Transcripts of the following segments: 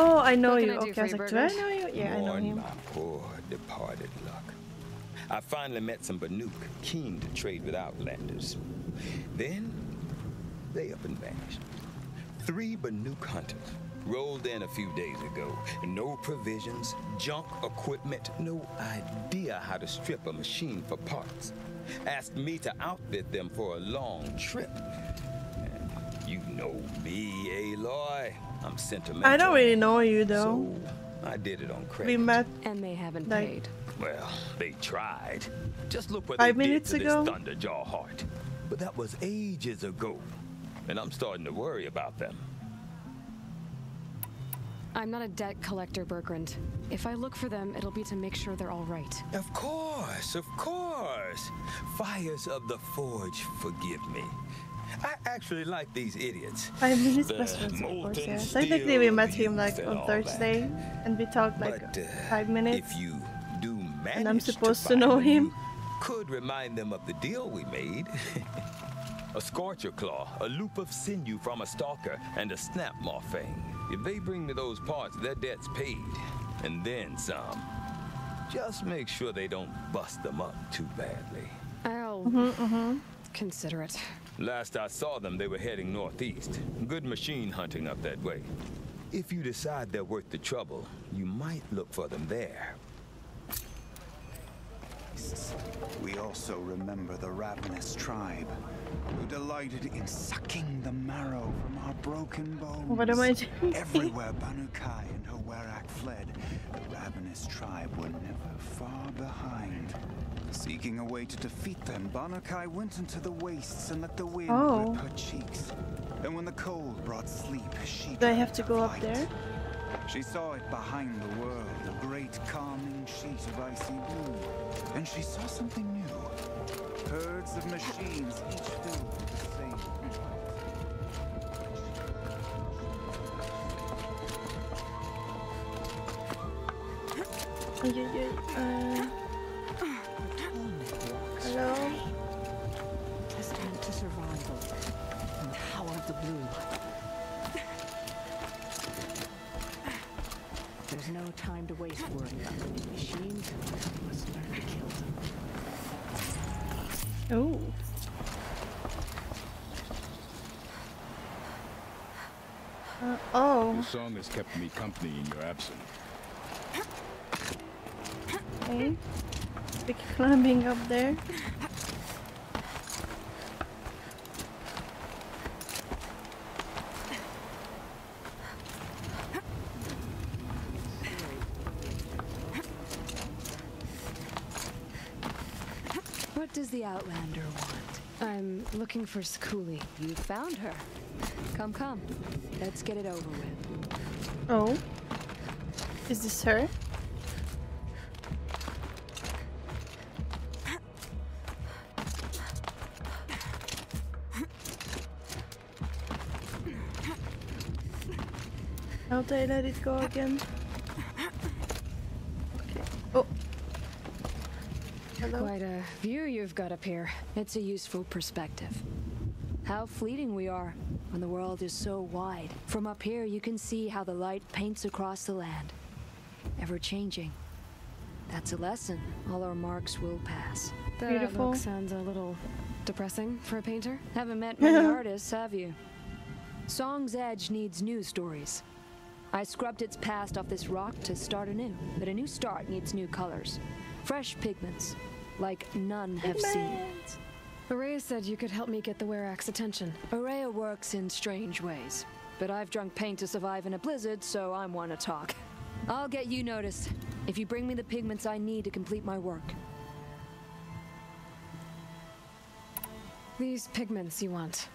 Oh, I know What you. can I do okay, I was like, do I know you? Yeah, I know Mourn him. my poor departed luck. I finally met some Banuk keen to trade with Outlanders. Then, they up and vanished. Three Banuk hunters rolled in a few days ago. No provisions, junk equipment, no idea how to strip a machine for parts. Asked me to outfit them for a long trip. And you know me, Aloy. I'm sentimental. I don't really know you though. So I did it on credit. We met And they haven't Like- paid. Well, they tried. Just look what Five they minutes did to ago? this Thunderjaw heart. But that was ages ago, and I'm starting to worry about them. I'm not a debt collector, Bergrand. If I look for them, it'll be to make sure they're all right. Of course, of course. Fires of the Forge, forgive me. I actually like these idiots. five minutes The plus one, of course. molten Yeah. steel Technically, we met him like on all Thursday, and we talked like but uh, five minutes. if you do manage I'm supposed to find know him. you Could remind them of the deal we made. a scorcher claw, a loop of sinew from a stalker, and a Snapmaw fang. If they bring me those parts, their debt's paid, and then some. Just make sure they don't bust them up too badly. I'll Mm-hmm, consider it. Last I saw them, they were heading northeast. Good machine hunting up that way. If you decide they're worth the trouble, you might look for them there. We also remember the ravenous tribe, who delighted in sucking the marrow from our broken bones. What am I doing? Everywhere Banukai and Hawerak fled, the ravenous tribe were never far behind. Seeking a way to defeat them, Banukai went into the wastes and let the wind Oh. whip her cheeks. And when the cold brought sleep, she Do I have to go up there? She saw it behind the world, a great calming sheet of icy blue. And she saw something new. Herds of machines, each filled with the same. Uh, hello? Testament to survival and the power of the blue. There's no time to waste worrying about the machines. We must learn to kill them. Oh. Uh, oh, The song has kept me company in your absence. okay. Big climbing up there. What does the Outlander want? I'm looking for Skuli. You found her. Come, come. Let's get it over with. Oh. Is this her? How do I let it go again? Okay. Oh. Hello. Quite a view you've got up here. It's a useful perspective. How fleeting we are when the world is so wide. From up here, you can see how the light paints across the land. Ever changing. That's a lesson. All our marks will pass. That Beautiful. look sounds a little depressing for a painter. Haven't met many artists, have you? Song's Edge needs new stories. I scrubbed its past off this rock to start anew, but a new start needs new colors. Fresh pigments, like none have seen. Ourea said you could help me get the Werak's attention. Ourea works in strange ways, but I've drunk paint to survive in a blizzard, so I'm one to talk. I'll get you noticed if you bring me the pigments I need to complete my work. These pigments you want.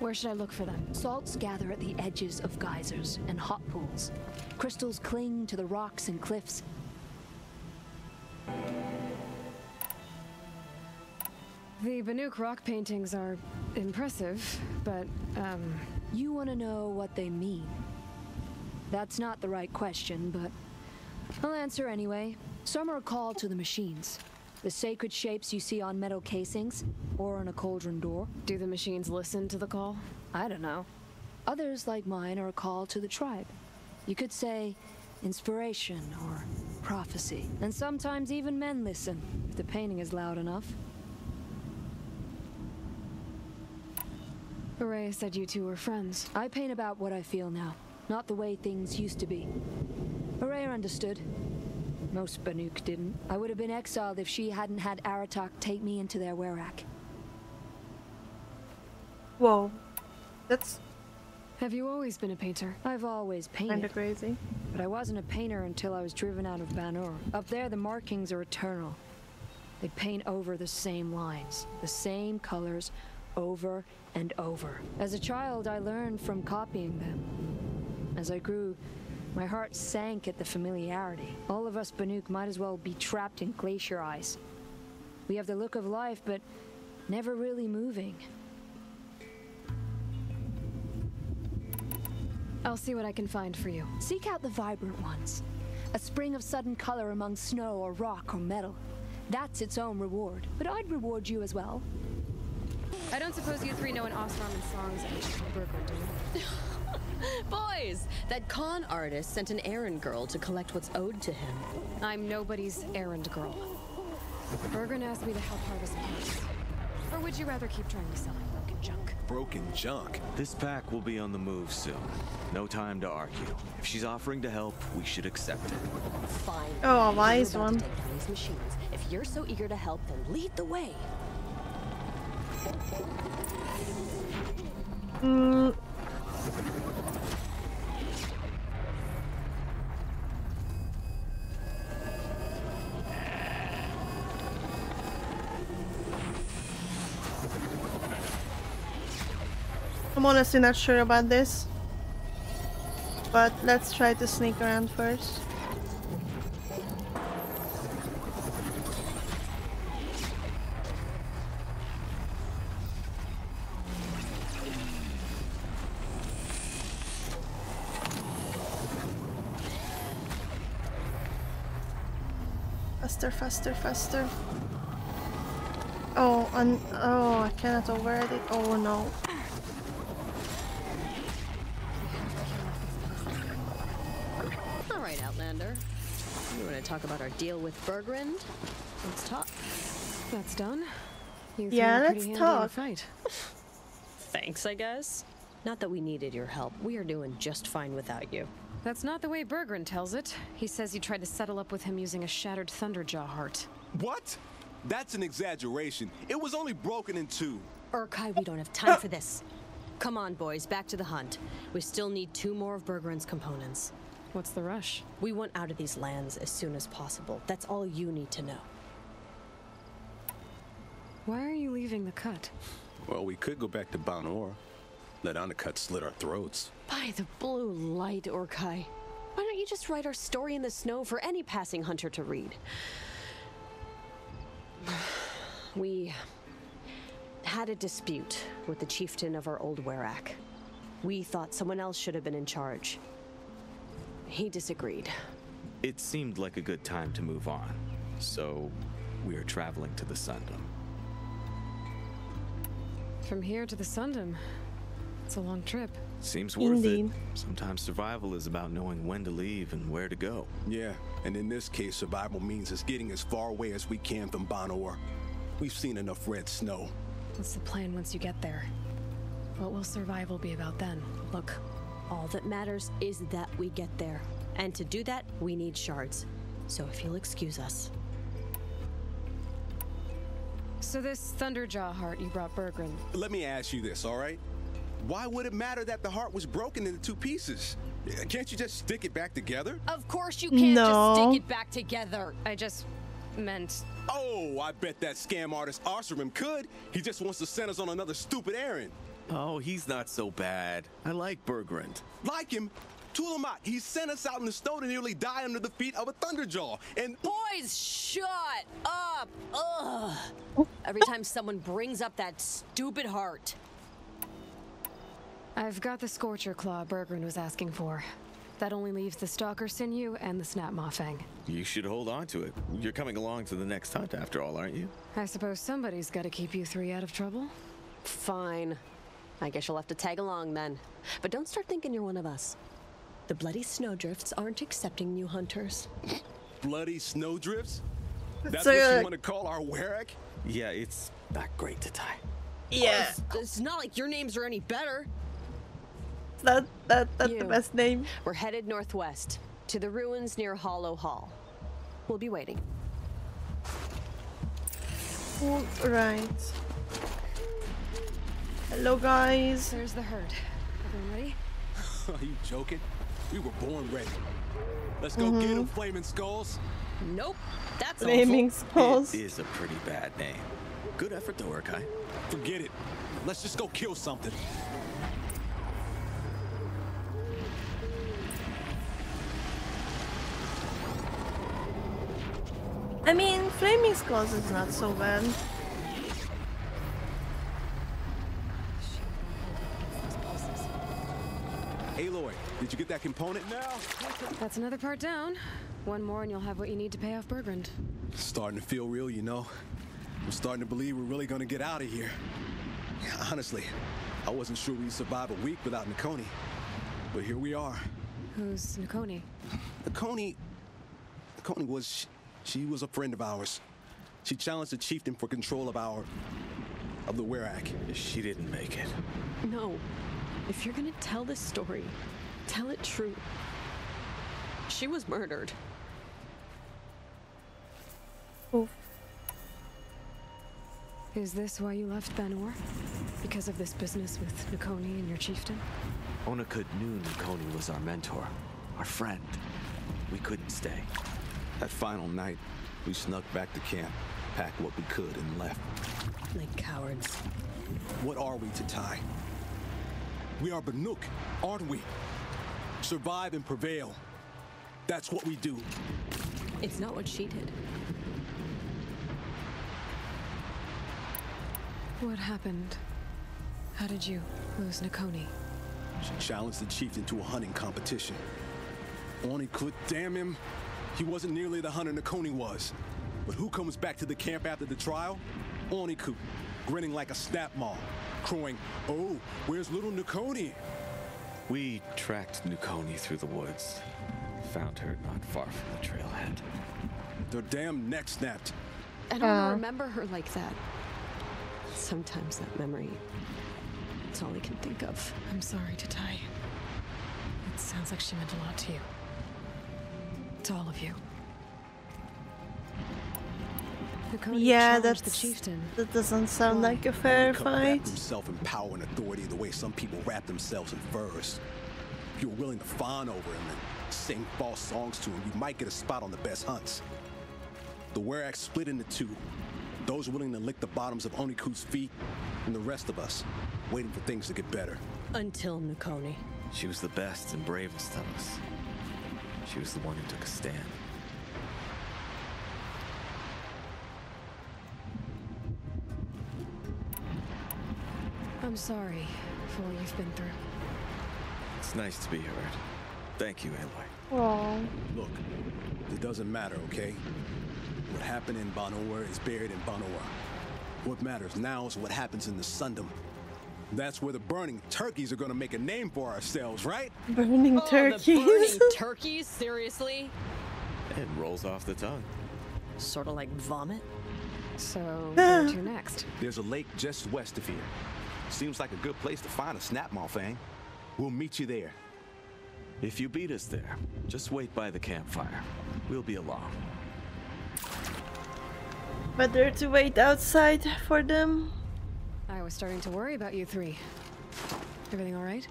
Where should I look for them? Salts gather at the edges of geysers and hot pools. Crystals cling to the rocks and cliffs. The Banuk rock paintings are impressive, but, um... You want to know what they mean. That's not the right question, but I'll answer anyway. Some are called to the machines. The sacred shapes you see on metal casings, or on a cauldron door. Do the machines listen to the call? I don't know. Others, like mine, are a call to the tribe. You could say inspiration or prophecy. And sometimes even men listen, if the painting is loud enough. Ourea said you two were friends. I paint about what I feel now, not the way things used to be. Ourea understood. Most Banuk didn't. I would have been exiled if she hadn't had Aratak take me into their werak. Whoa. That's Have you always been a painter? I've always painted. kinda crazy. But I wasn't a painter until I was driven out of Ban-Ur. Up there, the markings are eternal. They paint over the same lines, the same colors, over and over. As a child, I learned from copying them. As I grew, my heart sank at the familiarity. All of us Banuk might as well be trapped in glacier ice. We have the look of life, but never really moving. I'll see what I can find for you. Seek out the vibrant ones. A spring of sudden color among snow or rock or metal. That's its own reward. But I'd reward you as well. I don't suppose you three know an Osram songs do you? Boys, that con artist sent an errand girl to collect what's owed to him. I'm nobody's errand girl. Bergrand asked me to help harvest parts. Or would you rather keep trying to sell him broken junk? Broken junk. This pack will be on the move soon. No time to argue. If she's offering to help, we should accept it. Fine. Oh, a You're wise one. take these machines. If you're so eager to help, then lead the way. Mm. I'm honestly not sure about this. But let's try to sneak around first. Faster, faster, faster. Oh, and oh, I cannot override it. Oh no. You to talk about our deal with Bergrand? Let's talk. That's done. You Yeah, let's pretty handy in a talk. Fight. Thanks, I guess. Not that we needed your help. We are doing just fine without you. That's not the way Bergrand tells it. He says you tried to settle up with him using a shattered Thunderjaw heart. What? That's an exaggeration. It was only broken in two. Urkai, we don't have time for this. Come on, boys, back to the hunt. We still need two more of Bergrand's components. What's the rush? We want out of these lands as soon as possible. That's all you need to know. Why are you leaving the cut? Well, we could go back to Ban-Ur. Let Undercut slit our throats. By the blue light, Urkai. Why don't you just write our story in the snow for any passing hunter to read? We had a dispute with the chieftain of our old Werak. We thought someone else should have been in charge. He disagreed. It seemed like a good time to move on, so we are traveling to the Sundom. From here to the Sundom. It's a long trip. Seems worth Indeed. it. Sometimes survival is about knowing when to leave and where to go. Yeah, and in this case, survival means us getting as far away as we can from Ban-Ur. We've seen enough red snow. What's the plan once you get there? What will survival be about then? Look, all that matters is that we get there. And to do that, we need shards. So if you'll excuse us. So this Thunderjaw heart you brought Bergrand. Let me ask you this, all right? Why would it matter that the heart was broken into two pieces? Can't you just stick it back together? Of course you can't No. just stick it back together. I just meant Oh, I bet that scam artist Arsarim could. He just wants to send us on another stupid errand. Oh, he's not so bad. I like Bergrand. Like him, Tulamat, he sent us out in the snow to nearly die under the feet of a Thunderjaw. And Boys, shut up! Ugh. Every time someone brings up that stupid heart. I've got the Scorcher Claw Bergrand was asking for. That only leaves the Stalker Sinew and the Snapmaw fang You should hold on to it. You're coming along to the next hunt after all, aren't you? I suppose somebody's got to keep you three out of trouble. Fine. I guess you'll have to tag along then. But don't start thinking you're one of us. The bloody snowdrifts aren't accepting new hunters. Bloody snowdrifts? That's So, what you want to call our werak? Yeah, it's not great to tie. Yeah. It's, it's not like your names are any better. That that that's the best name. We're headed northwest to the ruins near Hollow Hall. We'll be waiting. All right. Hello guys. There's the herd. Everyone ready? Are you joking? We were born ready. Let's go get mm-hmm. them, flaming skulls. Nope. That's Flaming awful. skulls. It is a pretty bad name. Good effort though, Urkai. Forget it. Let's just go kill something. I mean, flaming skulls is not so bad. Aloy, did you get that component now? That's another part down. One more and you'll have what you need to pay off Bergrand. Starting to feel real, you know. I'm starting to believe we're really gonna get out of here. Honestly, I wasn't sure we'd survive a week without Nakoni. But here we are. Who's Nakoni? Nakoni. Nakoni was. She was a friend of ours. She challenged the chieftain for control of our. of the Werak. She didn't make it. No. If you're gonna tell this story, tell it true. She was murdered. Oof. Is this why you left Ban-Ur? Because of this business with Nakoni and your chieftain? Onakut knew Nakoni was our mentor, our friend. We couldn't stay. That final night, we snuck back to camp, packed what we could, and left. Like cowards. What are we to tie? We are Banuk, aren't we? Survive and prevail. That's what we do. It's not what she did. What happened? How did you lose Nakoni? She challenged the chieftain to a hunting competition. Oni could, damn him, he wasn't nearly the hunter Nakoni was. But who comes back to the camp after the trial? Oniku, grinning like a Snapmaw, crowing, Oh, where's little Nakoni? We tracked Nakoni through the woods. Found her not far from the trailhead. Their damn neck snapped. I don't wanna oh. remember her like that. Sometimes that memory. It's all I can think of. I'm sorry to tie. It sounds like she meant a lot to you. To all of you. Yeah, that's the chieftain. that doesn't sound like a fair Come wrap fight. himself in power and authority the way some people wrap themselves in furs. If you're willing to fawn over him and sing false songs to him, you might get a spot on the best hunts. The Werak split into two. Those willing to lick the bottoms of Oniku's feet, and the rest of us, waiting for things to get better. Until Nakoni. She was the best and bravest of us. She was the one who took a stand. Sorry for what you've been through. It's nice to be heard. Thank you, Aloy. Oh, Look, it doesn't matter, okay? What happened in Ban-Ur is buried in Ban-Ur. What matters now is what happens in the Sundom. That's where the burning turkeys are gonna make a name for ourselves, right? burning turkeys. Oh, The burning turkeys? Seriously? It rolls off the tongue. Sort of like vomit? So, where to next? There's a lake just west of here. Seems like a good place to find a snapmaw fang. Eh? We'll meet you there. If you beat us there, just wait by the campfire. We'll be along. Better to wait outside for them. I was starting to worry about you three. Everything all right?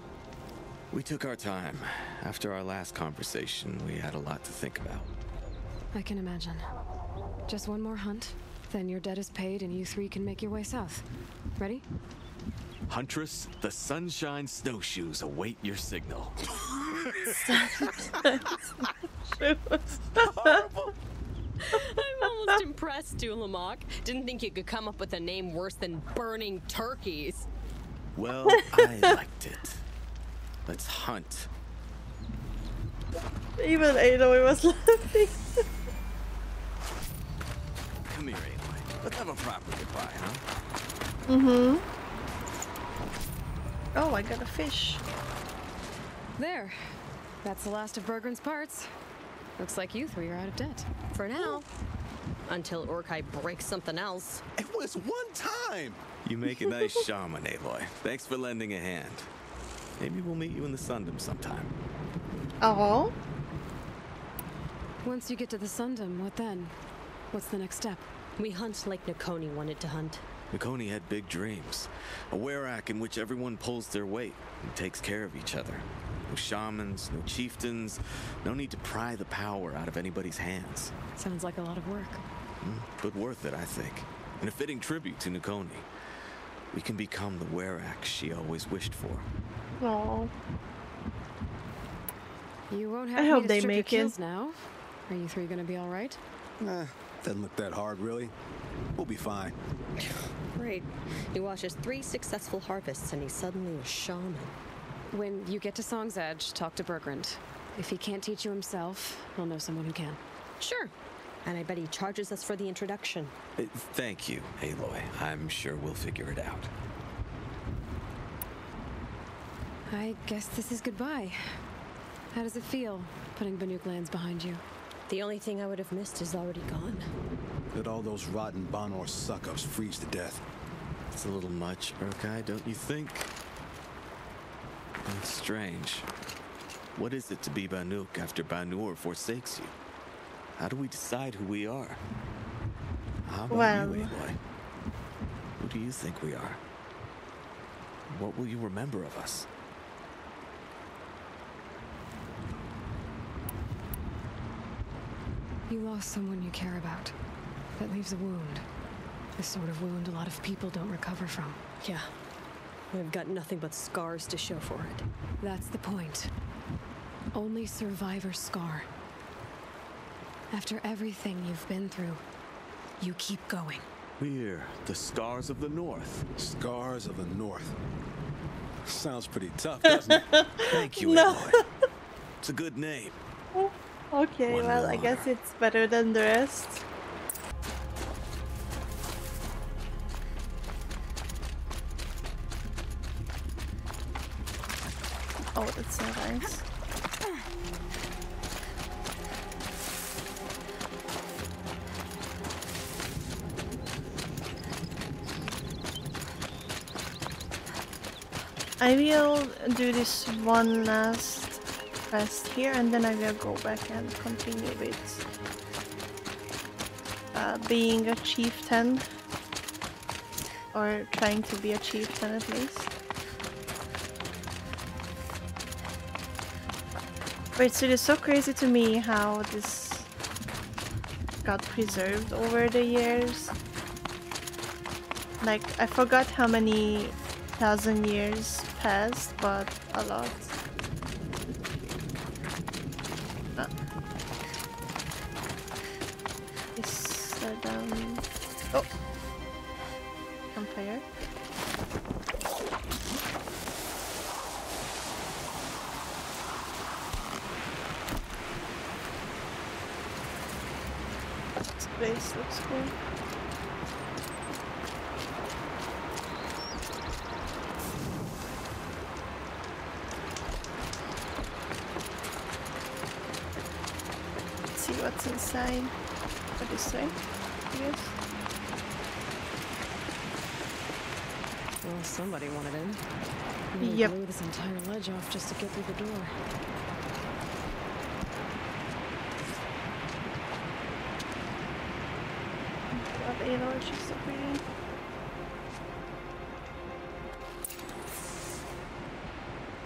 We took our time. After our last conversation, we had a lot to think about. I can imagine. Just one more hunt, then your debt is paid and you three can make your way south. Ready? Huntress, the Sunshine Snowshoes await your signal. I'm almost impressed, Dulamok. Didn't think you could come up with a name worse than burning turkeys. Well, I liked it. Let's hunt. Even Aloy was laughing. Come here, Aloy. Let's have a proper goodbye, huh? mm-hmm. Oh, I got a fish. There. That's the last of Bergrand's parts. Looks like you three are out of debt. For now. Until Urkai breaks something else. It was one time! You make a nice shaman, Aloy. Thanks for lending a hand. Maybe we'll meet you in the Sundom sometime. Oh, Once you get to the Sundom, what then? What's the next step? We hunt like Nakoni wanted to hunt. Nakoni had big dreams. A werak in which everyone pulls their weight and takes care of each other. No shamans, no chieftains, no need to pry the power out of anybody's hands. Sounds like a lot of work. Mm, But worth it, I think. And a fitting tribute to Nakoni. We can become the werak she always wished for. no. You won't have I hope to they strip your make it. now. Are you three gonna be all right? Nah, doesn't look that hard, really. We'll be fine. Great. He watches three successful harvests and he's suddenly a shaman. When you get to Song's Edge, talk to Bergrand. If he can't teach you himself, he'll know someone who can. Sure. And I bet he charges us for the introduction. Uh, Thank you, Aloy. I'm sure we'll figure it out. I guess this is goodbye. How does it feel, putting Banuk lands behind you? The only thing I would have missed is already gone. Let all those rotten Ban-Ur suck-ups freeze to death. It's a little much, Urkai, don't you think? That's strange. What is it to be Banuk after Ban-Ur forsakes you? How do we decide who we are? How about Well- you, Aloy? Who do you think we are? What will you remember of us? You lost someone you care about. That leaves a wound. The sort of wound a lot of people don't recover from. Yeah. We've got nothing but scars to show for it. That's the point. Only survivor scar. After everything you've been through, you keep going. We're the Scars of the North. Scars of the North. Sounds pretty tough, doesn't it? Thank you, No. Aloy. It's a good name. Okay, One well, I guess it's better than the rest. Oh, that's so nice. I will do this one last quest here and then I will go back and continue with uh, being a chieftain or trying to be a chieftain at least. Wait, so it is so crazy to me how this got preserved over the years. Like, I forgot how many thousand years passed, but a lot. Entire ledge off just to get through the door. Love Aloy, she's so pretty.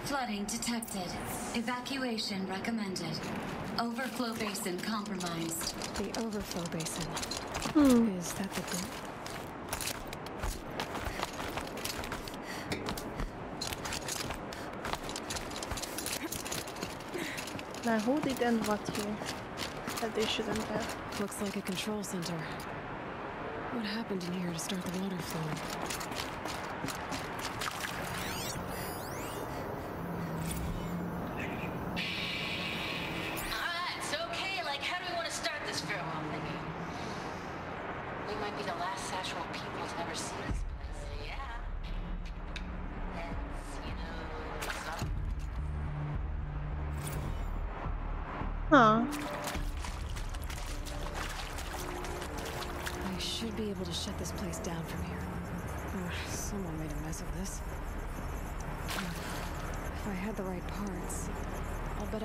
Flooding detected. Evacuation recommended. Overflow basin compromised. The overflow basin. Hmm. Is that the door? Now who did and what here? That they shouldn't have. Looks like a control center. What happened in here to start the water flowing?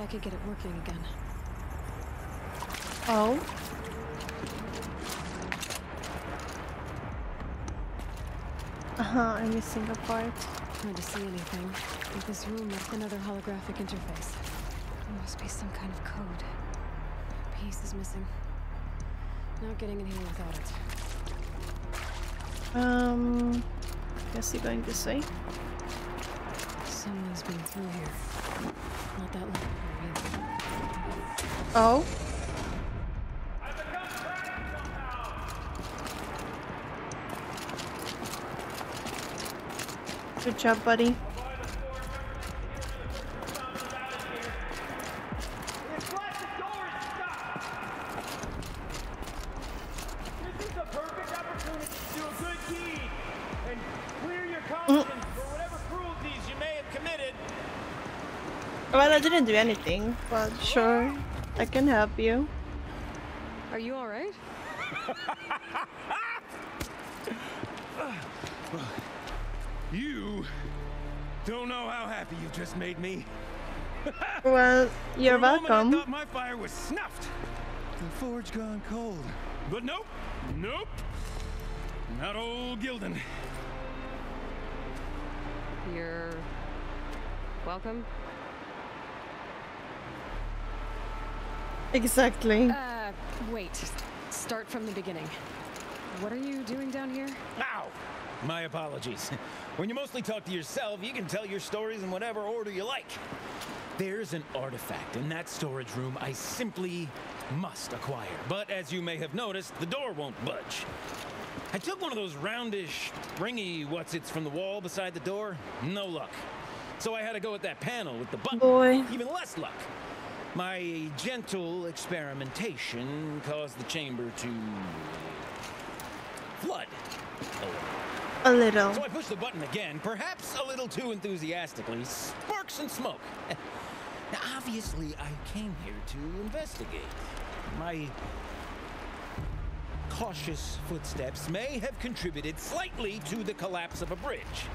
Could get it working again. Oh. Uh-huh, I'm missing a part. Hard to see anything, but this room left another holographic interface. There must be some kind of code. A piece is missing. Not getting in here without it. Um, guess you're going this way. Someone's been through here. Not that long ago. Oh. Good job, buddy. This is the perfect opportunity to do a good deed and clear your conscience for whatever cruelties you may have committed. Well, I didn't do anything, but sure, I can help you. Are you alright? You don't know how happy you just made me. Well, you're For a moment, welcome. I thought my fire was snuffed. The forge gone cold. But nope, nope. Not old Gildan. You're welcome. Exactly. Uh, wait. Start from the beginning. What are you doing down here? Ow! My apologies. When you mostly talk to yourself, you can tell your stories in whatever order you like. There's an artifact in that storage room I simply must acquire. But as you may have noticed, the door won't budge. I took one of those roundish, ringy what's-its from the wall beside the door. No luck. So I had to go with that panel with the button. Boy. Even less luck. My gentle experimentation caused the chamber to flood. A little. So I pushed the button again, perhaps a little too enthusiastically. Sparks and smoke. Now, obviously, I came here to investigate. My cautious footsteps may have contributed slightly to the collapse of a bridge.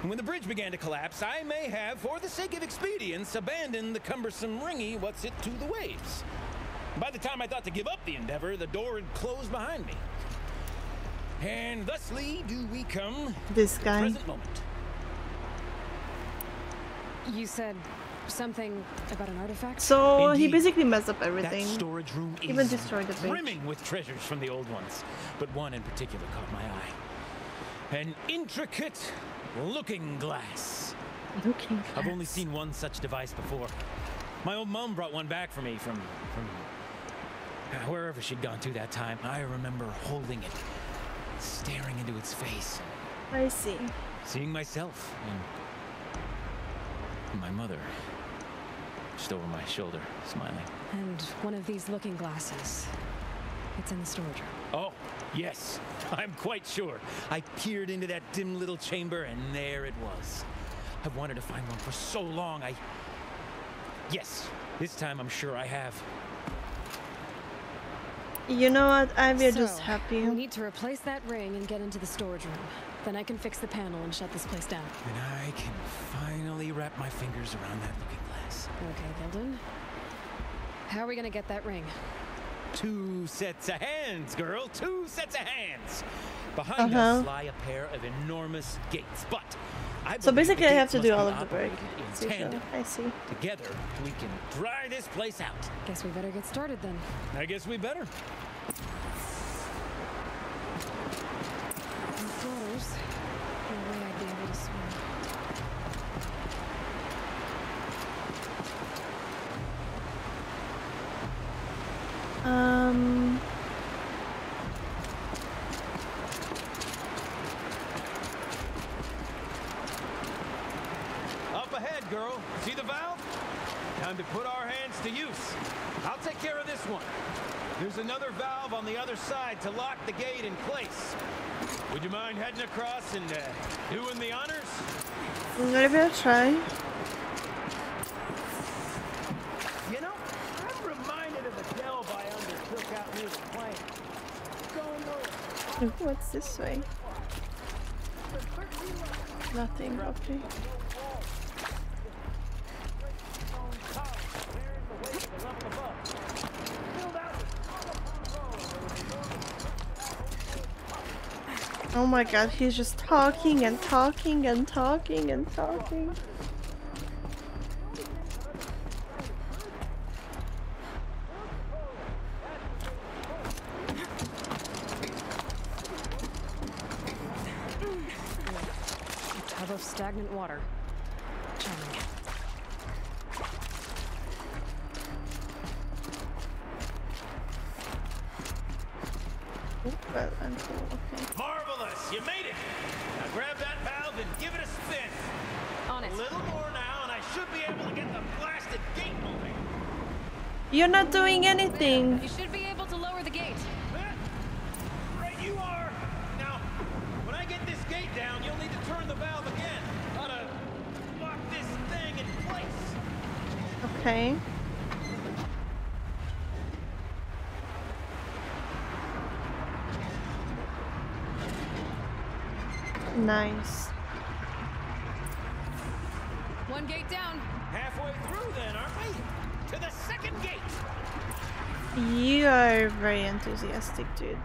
And when the bridge began to collapse, I may have, for the sake of expedience, abandoned the cumbersome ringy what's it to the waves. By the time I thought to give up the endeavor, the door had closed behind me. And thusly do we come This to the guy. present moment. You said something about an artifact? So he basically messed up everything. That storage room Even is destroyed the bridge. brimming with treasures from the old ones, but one in particular caught my eye. An intricate looking glass. Looking. I've only seen one such device before. My old mom brought one back for me from from wherever she'd gone to that time. I remember holding it, staring into its face, I see. seeing myself and my mother just over my shoulder, smiling. And one of these looking glasses. It's in the storage room. Oh, yes, I'm quite sure. I peered into that dim little chamber, and there it was. I've wanted to find one for so long. I. Yes, this time I'm sure I have. You know what? I will just So, help We you. need to replace that ring and get into the storage room. Then I can fix the panel and shut this place down. And I can finally wrap my fingers around that looking glass. Okay, Gildan. How are we gonna get that ring? Two sets of hands, girl. Two sets of hands. Behind Uh-huh. us lie a pair of enormous gates, but I So basically, I have to do all of the work. operated in See, sure. tandem. I see. Together, we can dry this place out. Guess we better get started then. I guess we better. And floaters. No way I'd be able to swim. Um. Up ahead, girl. See the valve? Time to put our hands to use. I'll take care of this one. There's another valve on the other side to lock the gate in place. Would you mind heading across and uh, doing the honors? Maybe I'll try. You know, I'm reminded What's this way? Nothing, okay. Oh my god, he's just talking and talking and talking and talking. Stagnant water. Charming. Well, I'm cool, okay. Marvelous! You made it! Now grab that valve and give it a spin. On it. A little more now, and I should be able to get the blasted gate moving. You're not doing anything! You should be able to lower the gate. Right you are! Now, when I get this gate down, you'll need to turn the valve again. Ought to lock this thing in place. Okay. Nice. One gate down. Halfway through then, aren't we? To the second gate! You are very enthusiastic, dude.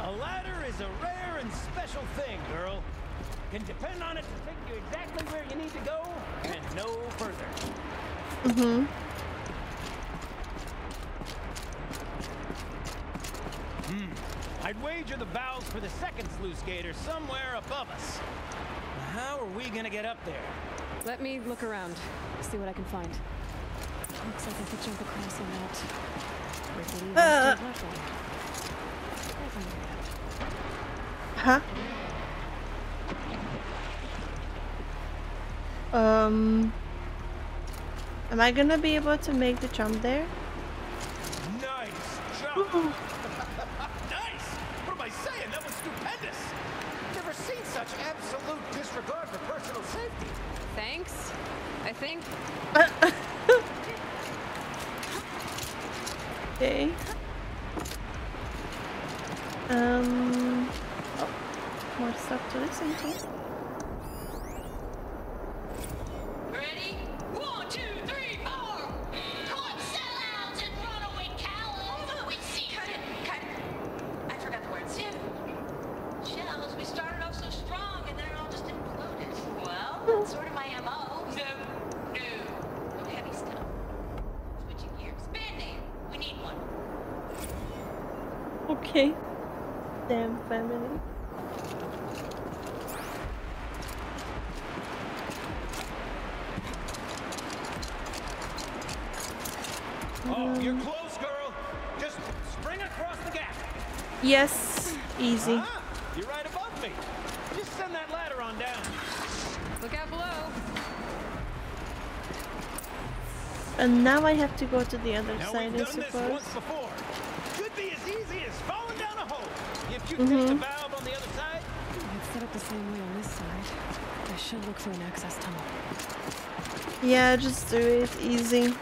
A ladder is a rare and special thing, girl. Can depend on it to take you exactly where you need to go, and no further. Mm-hmm. Hmm. I'd wager the valves for the second sluice gate are somewhere above us. How are we gonna get up there? Let me look around. See what I can find. Looks like I could jump across on that. Uh. rusty platform. Nothing like Huh? Um... Am I gonna be able to make the jump there? Nice jump! nice! What am I saying? That was stupendous! Never seen such absolute disregard for personal safety. that. Thanks. I think. Okay. Um... Oh, more stuff now I have to go to the other Now side, I suppose. Could be as easy as falling down a hole. If you Mhm. take the valve on the other side, It's set up the same way on this side. I should look for an access tunnel. Yeah, just do it. Easy.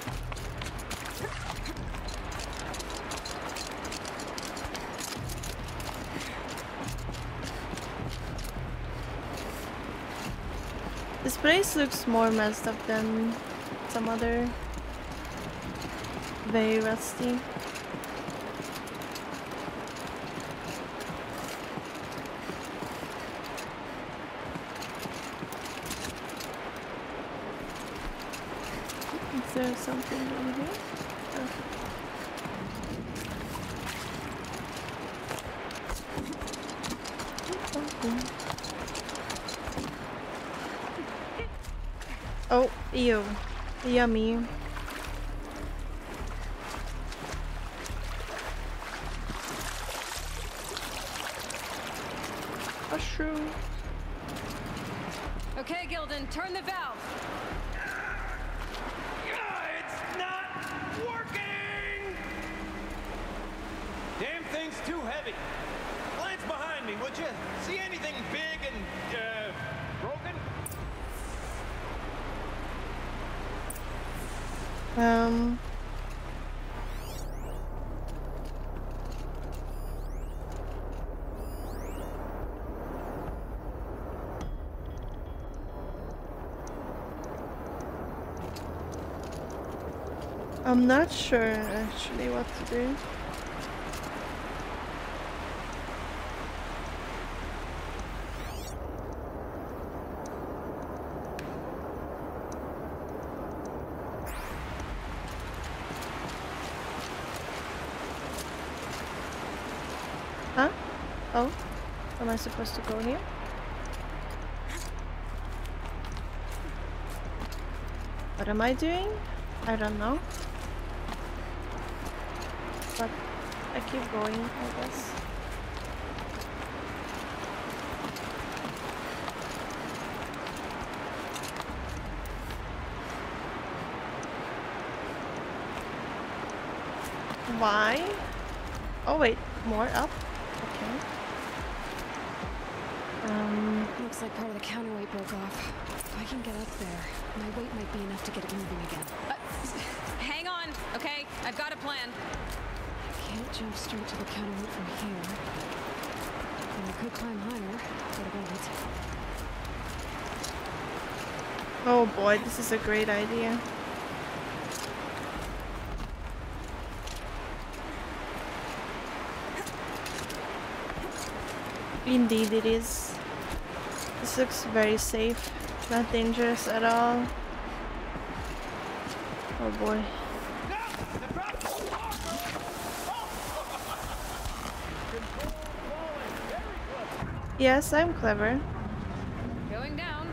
This place looks more messed up than some other. Very rusty. Is there something in here? Oh. Oh, ew. Yummy. I'm not sure actually what to do. Huh? Oh, am I supposed to go here? What am I doing? I don't know. But I keep going, I guess. Why? Oh wait, more up? Okay. Um, Looks like part of the counterweight broke off. If I can get up there, my weight might be enough to get it moving again. Uh, hang on, okay? I've got a plan. Jump straight to the counterweight from here. And I could climb higher, but above it. oh boy, this is a great idea. Indeed it is. This looks very safe, not dangerous at all. Oh boy. Yes, I'm clever. Going down.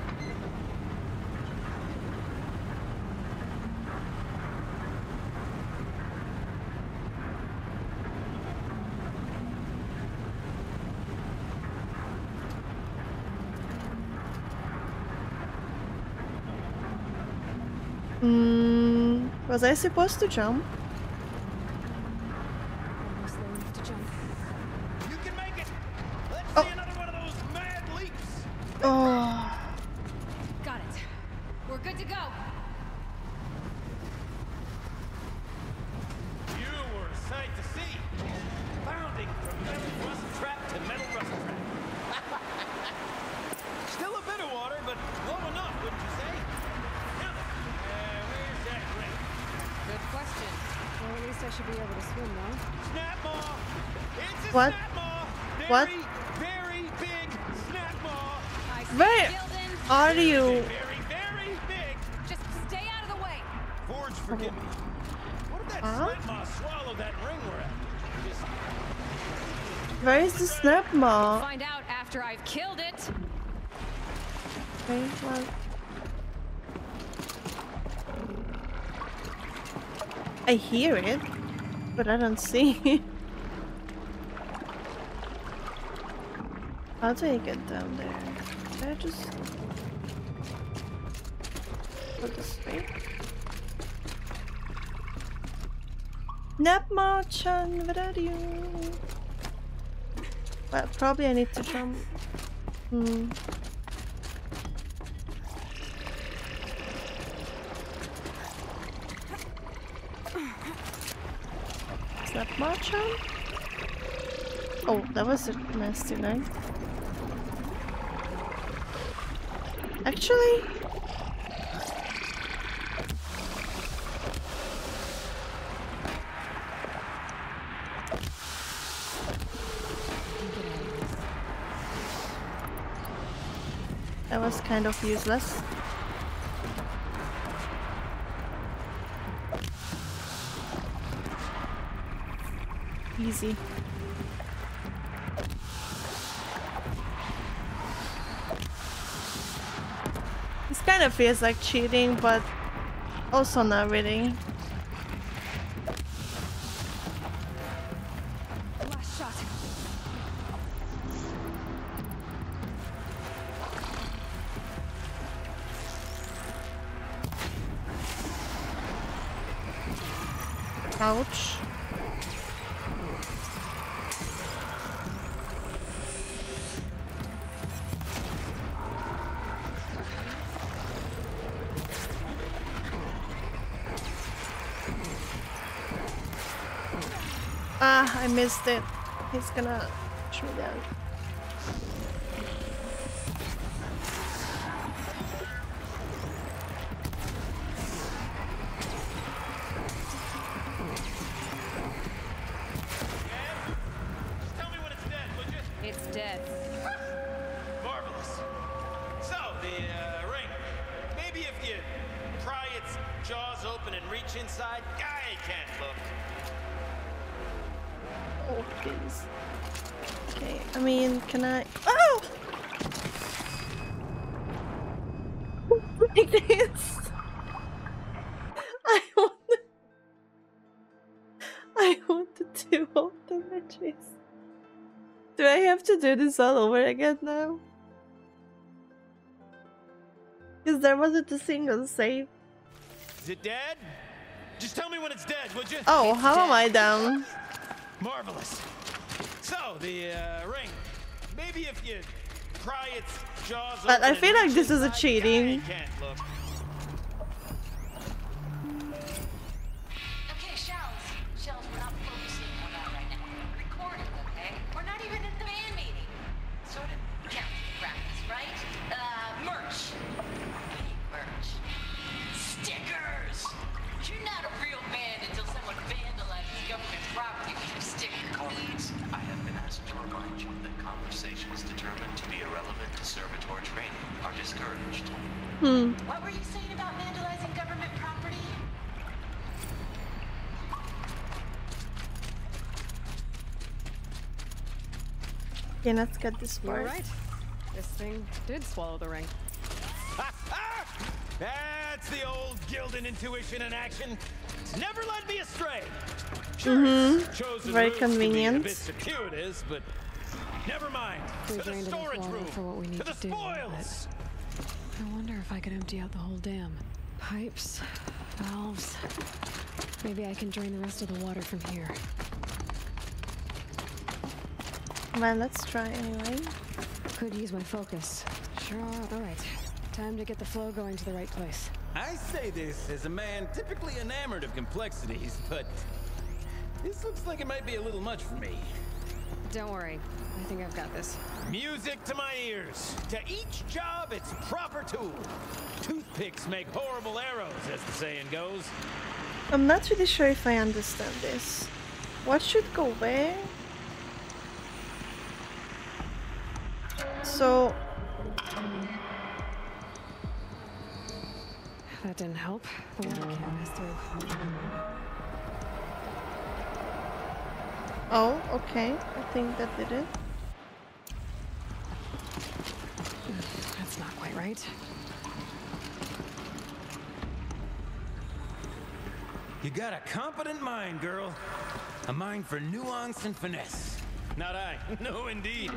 Hmm, was I supposed to jump? Almost low enough to jump. You can make it. Let's Oh. see another one of those mad leaps. Oh, Got it. We're good to go. You were a sight to see. Bounding from metal rust trap to metal rust trap. Still a bit of water, but low enough, wouldn't you say? Now, uh, where's that ring? Good question. Well, at least I should be able to swim now. Snapmaw. It's a What? Snapmaw. Very, What? very big Snapmaw. I see Where Gildun. are you? Very, very big. Just stay out of the way. Forge, forgive me. What if that Huh? Snapmaw swallowed that ring we're at? Just Where is the Find out after I've killed it. Okay, well. I hear it, but I don't see. How do I get down there? Should I just go this way? Napma-chan, where are you? Probably I need to jump. Hmm. Is that Marchan? Oh, that was a nasty night. Actually, was kind of useless. Easy. This kind of feels like cheating, but also not really. Ah, I missed it. He's gonna push me down. Do this all over again now? Because there wasn't a single save. Is it dead? Just tell me when it's dead, would you? Oh, how am I down? Marvelous. So, the uh, ring. Maybe if you pry its jaws But open I feel like this is a cheating. Okay, let's get this You were part. right. This thing did swallow the ring. That's the old Gildun intuition in action. It's never led me astray. Sure, Mhm. its chosen Very routes can be convenient. A bit circuitous, but never mind. We to the drained enough storage water room. for what we need to the to do, spoils. I wonder if I could empty out the whole dam. Pipes, valves. Maybe I can drain the rest of the water from here. Well, let's try anyway. Could use my focus. Sure, all right. Time to get the flow going to the right place. I say this as a man typically enamored of complexities, but this looks like it might be a little much for me. Don't worry. I think I've got this. Music to my ears. To each job, its proper tool. Toothpicks make horrible arrows, as the saying goes. I'm not really sure if I understand this. What should go where? So, That didn't help. The water can't through. oh, okay. I think that did it. That's not quite right. You got a competent mind, girl. A mind for nuance and finesse. Not I. No, indeed.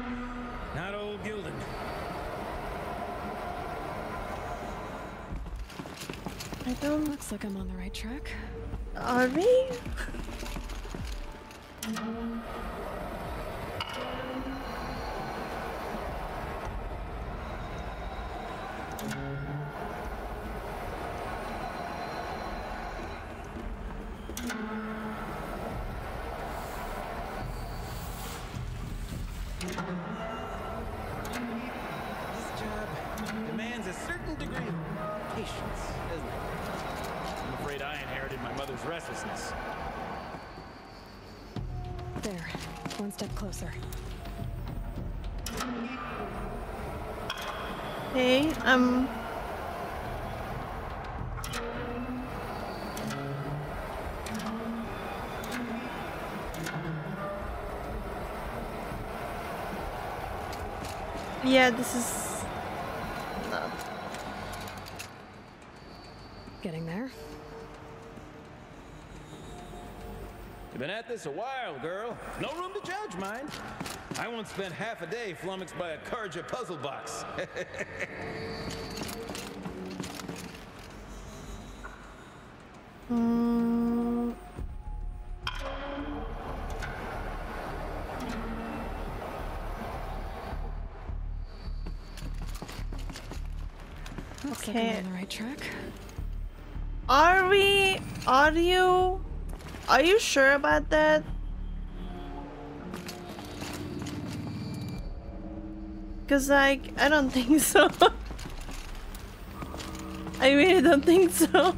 Not old Gildun. I don't. Looks like I'm on the right track. Are we? This um. Yeah, this is. Getting there. You've been at this a while, girl. No room to judge, mind. I once spent half a day flummoxed by a Carja puzzle box. Mm, Looks like I'm on the right track. are we? Are you? Are you sure about that? Cause like, I don't think so. I really don't think so.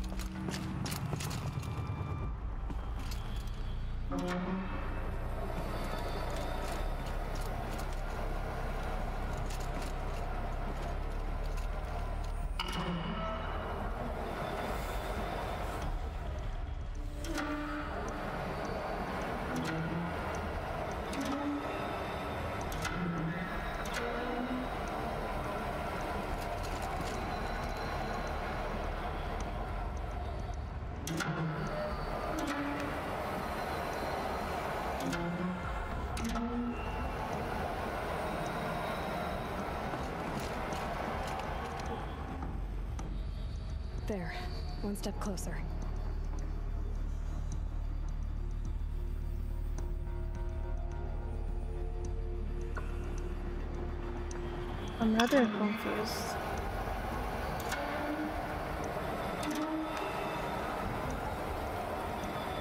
Step closer. I'm rather confused.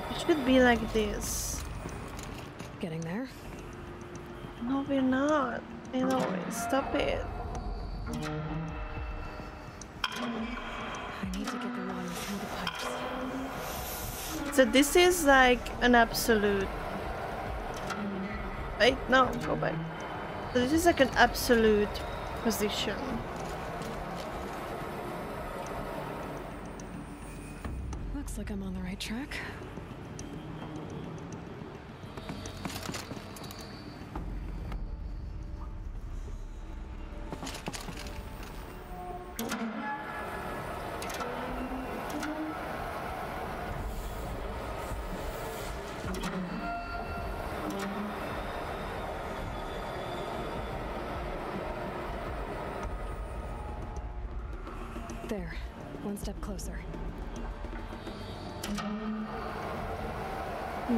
It should be like this. Getting there? No, we're not. I know, stop it. So this is like an absolute. Wait, no, go back. So this is like an absolute position. Looks like I'm on the right track.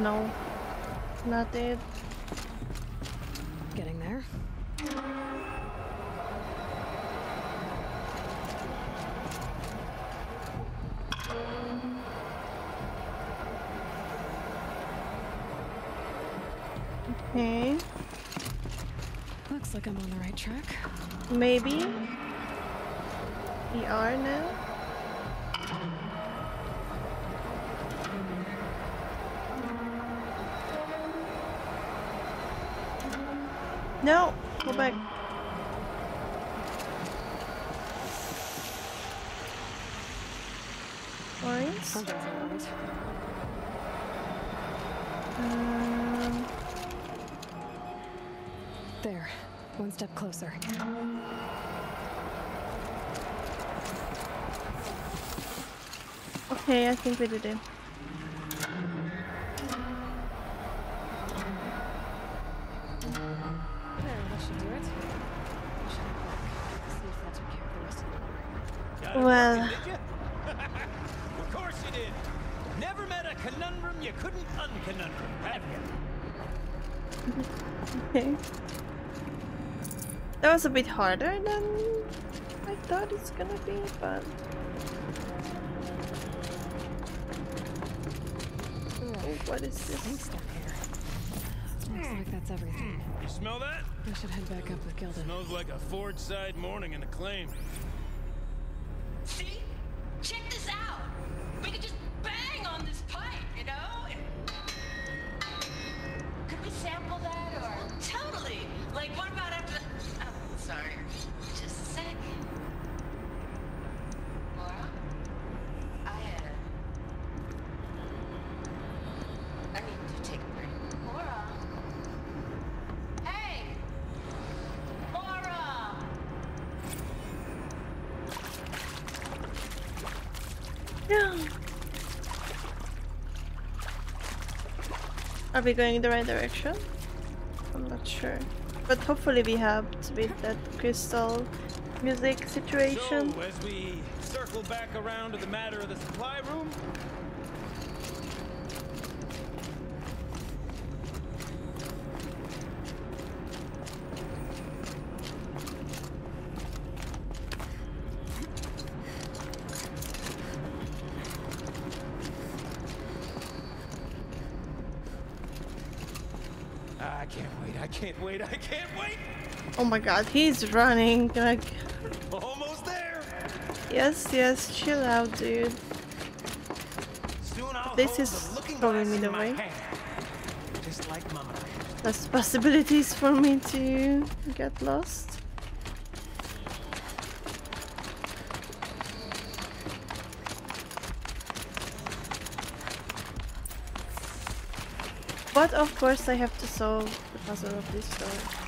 No, not it. Getting there? Okay, Looks like I'm on the right track. maybe. We are now. Closer. okay, I think we did it. Bit harder than I thought it's gonna be, but oh, what is this? Ink stuck here. Looks like that's everything. You smell that? I should head back up with Gildun. Smells like a Ford side morning in a claim. We going in the right direction? I'm not sure. But hopefully we helped with that crystal music situation. So, as we circle back around to the matter of the supply room, god, he's running like Almost there. Yes, yes, chill out, dude. Soon I'll This is the looking showing me in the way. Just like Mama. There's possibilities for me to get lost. But of course I have to solve the puzzle of this door.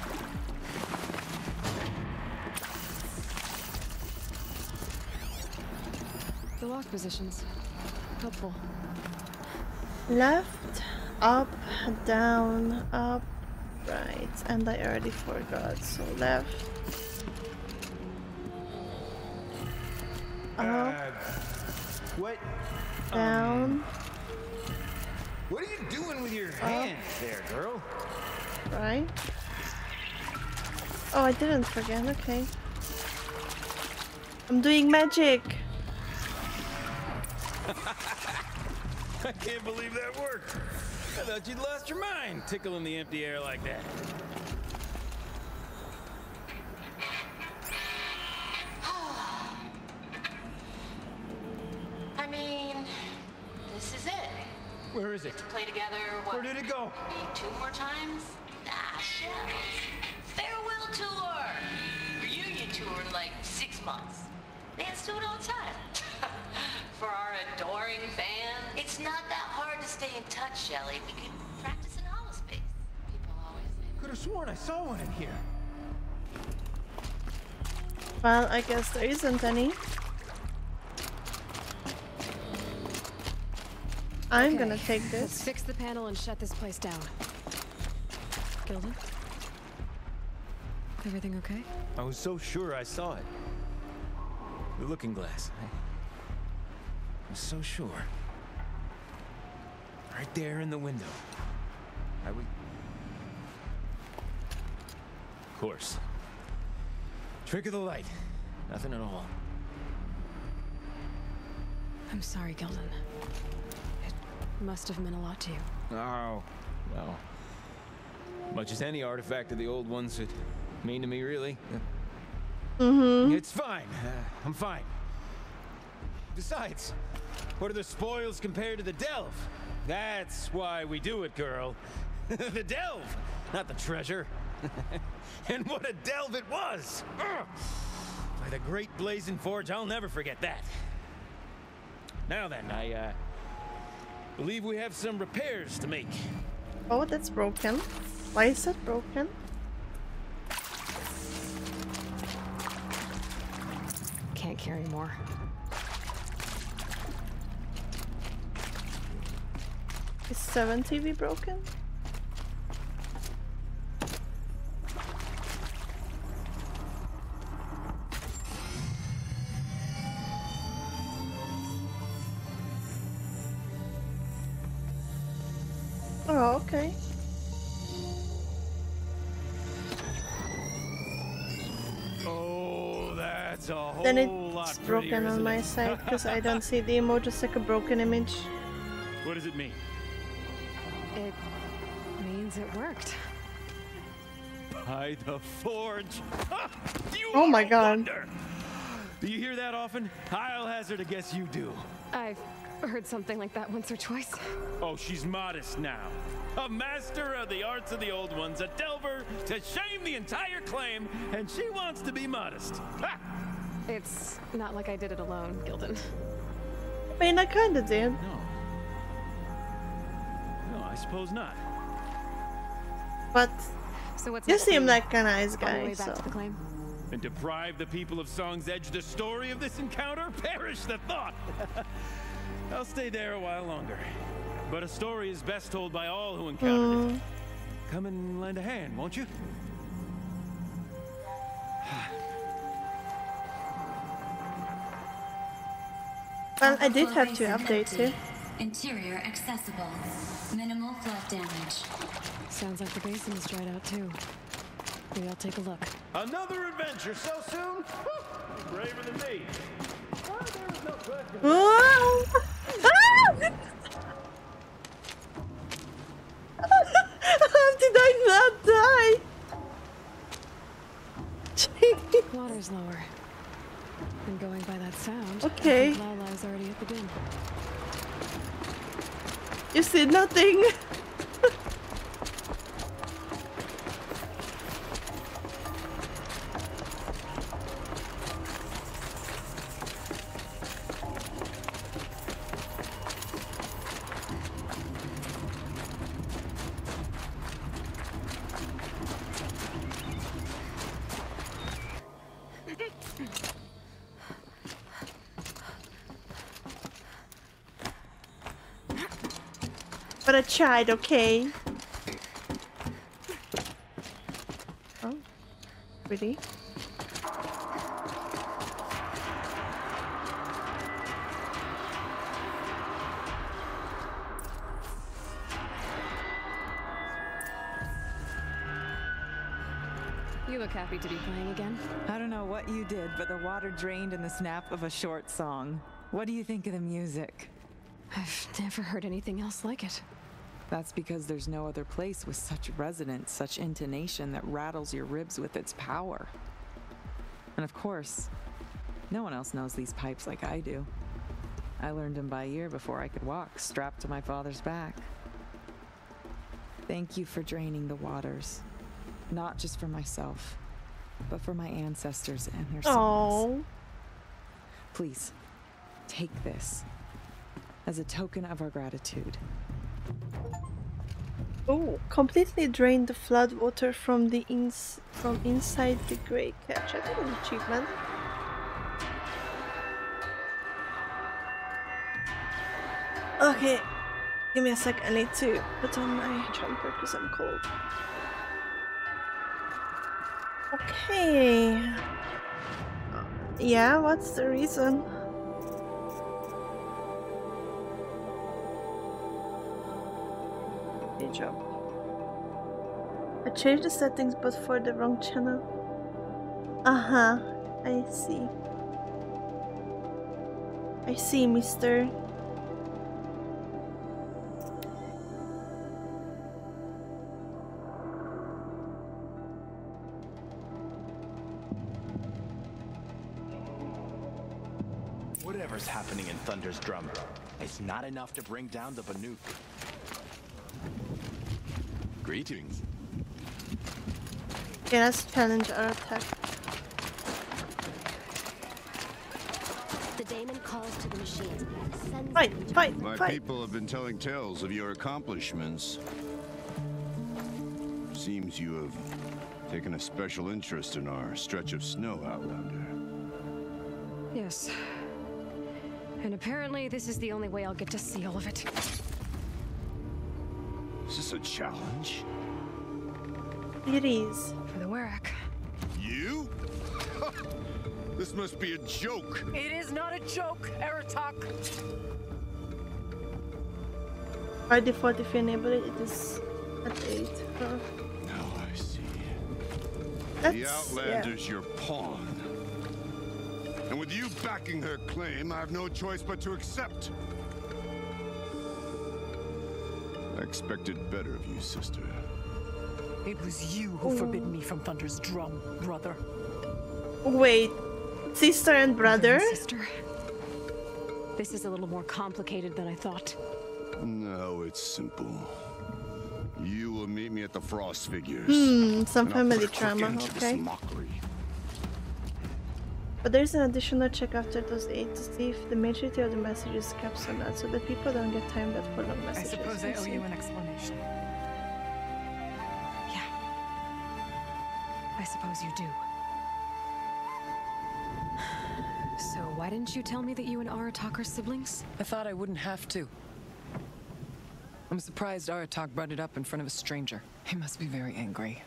The positions. Helpful. Left, up, down, up, right. And I already forgot. So left. Up, Uh, what? down, What are you doing with your hands there, girl? right. Oh, I didn't forget. Okay. I'm doing magic. I thought you'd lost your mind tickling the empty air like that. I mean, this is it. Where is it? To Play together, what? Where did it go? Maybe two more times? Nah, shells. Farewell tour! Reunion tour in like six months. Bands do it all the time. Stay in touch, Shelly. We could practice in holospace. People always say. Could have sworn I saw one in here. Well, I guess there isn't any. I'm Okay, gonna take Let's this. fix the panel and shut this place down. Gildun? Everything okay? I was so sure I saw it. The looking glass. I was so sure. Right there in the window. I would. Of course. Trick of the light. Nothing at all. I'm sorry, Gildun. It must have meant a lot to you. Oh, well. Much as any artifact of the old ones would mean to me, really. Mm-hmm. It's fine. Uh, I'm fine. Besides, what are the spoils compared to the delve? That's why we do it, girl. the delve, not the treasure. and what a delve it was! Ugh. By the great blazing forge, I'll never forget that. Now then, I uh, believe we have some repairs to make. Oh, that's broken. Why is that broken? Can't carry more. Is 7 TV broken? Oh, okay. Oh, that's a whole Then it's broken on my side because I don't see the emoji, like a broken image. What does it mean? It means it worked. By the forge. Ha! You Oh my god. wonder. Do you hear that often? I'll hazard a guess you do. I've heard something like that once or twice. Oh, she's modest now. A master of the arts of the old ones, a delver to shame the entire claim, and she wants to be modest. Ha! It's not like I did it alone, Gildun. I mean, I kinda did. No. No, I suppose not. But So what's you seem like a nice guy, way back so. to the claim? And deprive the people of Song's Edge the story of this encounter? Perish the thought! I'll stay there a while longer. But a story is best told by all who encountered it. Hmm. Come and lend a hand, won't you? Well, I did have two updates here. Interior accessible. Minimal flood damage. Sounds like the basin is dried out too. Maybe I'll take a look. Another adventure so soon? Woo! Braver than me. Oh, no How did I not die? Jeez. Water's lower. And going by that sound, okay. Lala's already at the bin. You see nothing. But I tried, okay? Oh, really? You look happy to be playing again. I don't know what you did, but the water drained in the snap of a short song. What do you think of the music? I've never heard anything else like it. That's because there's no other place with such resonance, such intonation that rattles your ribs with its power. And of course, no one else knows these pipes like I do. I learned them by ear before I could walk, strapped to my father's back. Thank you for draining the waters. Not just for myself, but for my ancestors and their. Oh. Please, take this as a token of our gratitude. Oh, completely drain the flood water from the ins from inside the grey catch. I got an achievement. Okay, give me a sec. I need to put on my jumper because I'm cold. Okay. Um, yeah, what's the reason? Good job. I changed the settings but for the wrong channel. Uh-huh. I see. I see, mister. Whatever's happening in Thunder's drum, it's not enough to bring down the Banuk. Greetings. Okay, let's challenge our attack. The daemon calls to the machines. Sends Fight, fight, My fight. people have been telling tales of your accomplishments. Seems you have taken a special interest in our stretch of snow, Outlander. Yes. And apparently, this is the only way I'll get to see all of it. Is this a challenge? It is. For the Werak. You? this must be a joke. It is not a joke, Aratak. By default, if you enable it, it is at 8. Oh. Now I see. the That's- yeah. Outlander's your pawn. And with you backing her claim, I have no choice but to accept. Expected better of you, sister. It was you who forbid me from Thunder's drum, brother. Wait, sister and brother? Sister. This is a little more complicated than I thought. No, it's simple. You will meet me at the Frost Figures. Hmm, some and I'll put family a drama, end this okay. mockery. But there's an additional check after those 8 to see if the majority of the messages caps or not, so that people don't get timed out for long messages. I suppose I owe see. you an explanation. Yeah. I suppose you do. So, why didn't you tell me that you and Aratak are siblings? I thought I wouldn't have to. I'm surprised Aratak brought it up in front of a stranger. He must be very angry.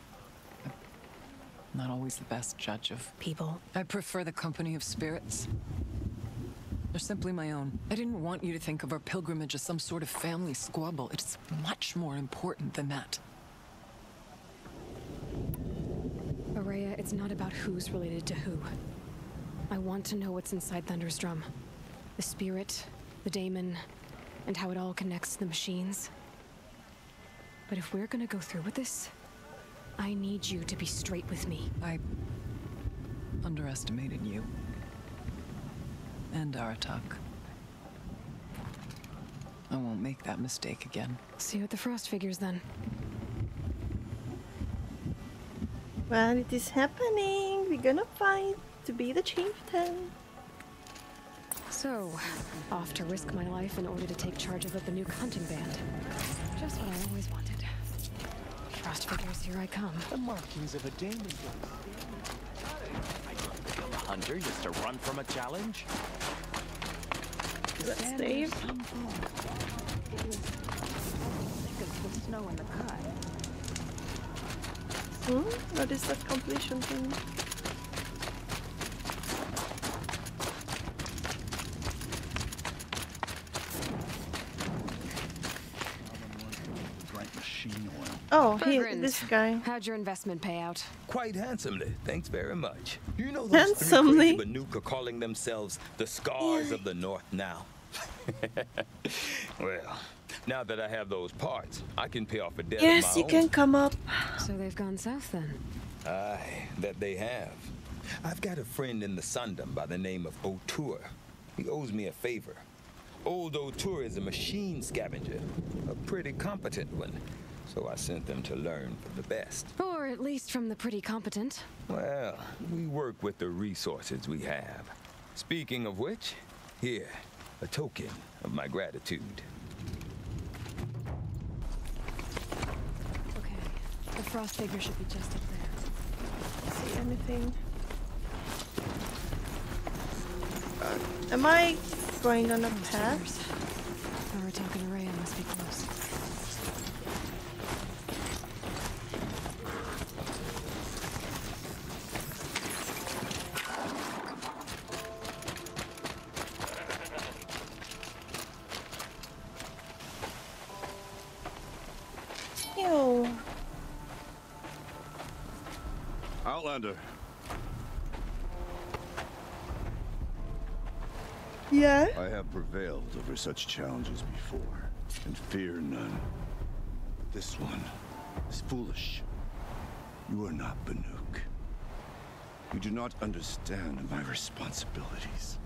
I'm not always the best judge of people. I prefer the company of spirits. They're simply my own. I didn't want you to think of our pilgrimage as some sort of family squabble. It's much more important than that. Ourea, it's not about who's related to who. I want to know what's inside Thunder's drum. The spirit, the daemon, and how it all connects to the machines. But if we're gonna go through with this, I need you to be straight with me. I underestimated you. and Aratak. I won't make that mistake again. See you at the Frost figures then. Well, it is happening. We're gonna fight to be the chieftain. So, off to risk my life in order to take charge of the Banuk hunting band. Just what I always wanted. Frost figures, here I come. The markings of a demon. A hunter just to run from a challenge? Is that Dave? the snow in the cut. Hmm? What is that completion thing? Oh, he, this guy. How'd your investment pay out? Quite handsomely, thanks very much. You know those Handsomely? three crazy are calling themselves the Scars of the North now. well, now that I have those parts, I can pay off a debt Yes, of you my can come up. So they've gone south then. Aye, that they have. I've got a friend in the Sundom by the name of O'Toole. He owes me a favor. Old O'Toole is a machine scavenger, a pretty competent one. So I sent them to learn from the best. Or at least from the pretty competent. Well, we work with the resources we have. Speaking of which, here, a token of my gratitude. Okay, the Frost figure should be just up there. See anything? Uh, am I going on a path? Aratak and Ourea must be close. Prevailed over such challenges before, and fear none. This one is foolish. You are not Banuk. You do not understand my responsibilities.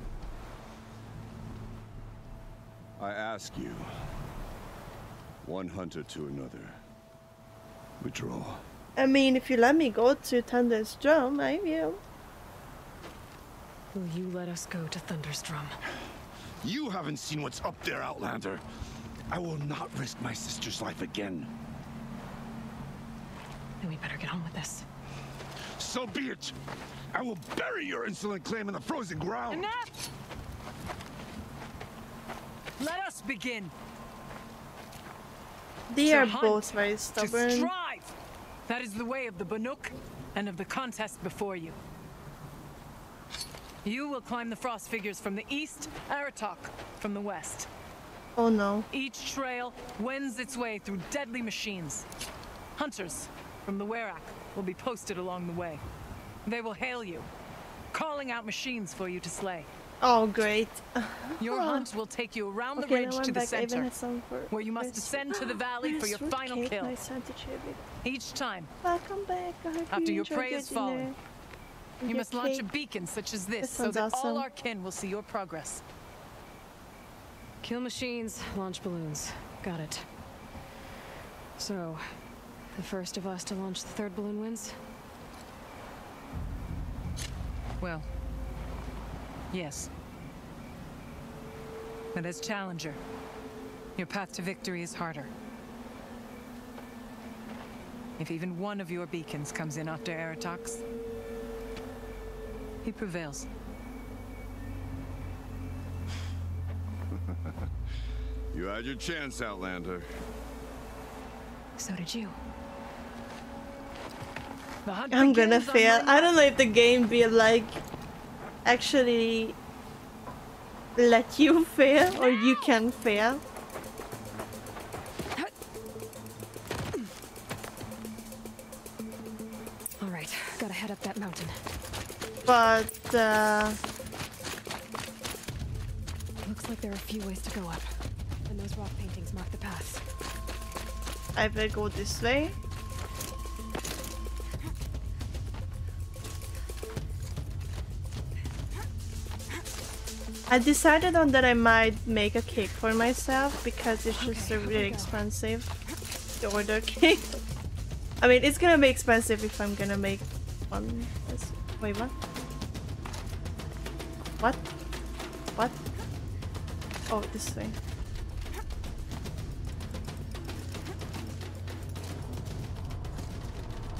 I ask you, one hunter to another, withdraw. I mean, if you let me go to Thunder's drum, I will. Will you let us go to Thunder's drum? You haven't seen what's up there, Outlander. I will not risk my sister's life again. Then we better get on with this. So be it. I will bury your insolent claim in the frozen ground. Enough! Let us begin. They To are hunt, both very To stubborn. strive. That is the way of the Banuk and of the contest before you. You will climb the frost figures from the east, Aratak from the west. Oh no. Each trail wends its way through deadly machines. Hunters from the Werak will be posted along the way. They will hail you, calling out machines for you to slay. Oh, great. Your hunt will take you around the Okay, ridge to the back. Center, had some for where you must descend to the valley for your final kill. My Santa tribute. Each time. After your prey is fallen. You Your must launch a beacon such as this, This so that all our kin will see your progress. Kill machines, launch balloons. Got it. So, the first of us to launch the third balloon wins? Well, yes. But as challenger, your path to victory is harder. If even one of your beacons comes in after Aratak's, he prevails. You had your chance, Outlander. So did you. I'm gonna fail. I don't know if the game will like actually let you fail or you can fail. Alright, gotta head up that mountain. But uh, Looks like there are a few ways to go up. And those rock paintings mark the path. I will go this way. I decided on that I might make a cake for myself because it's just okay, really expensive to order cake. I mean, it's gonna be expensive if I'm gonna make one. Wait, what? What? What? Oh, this way.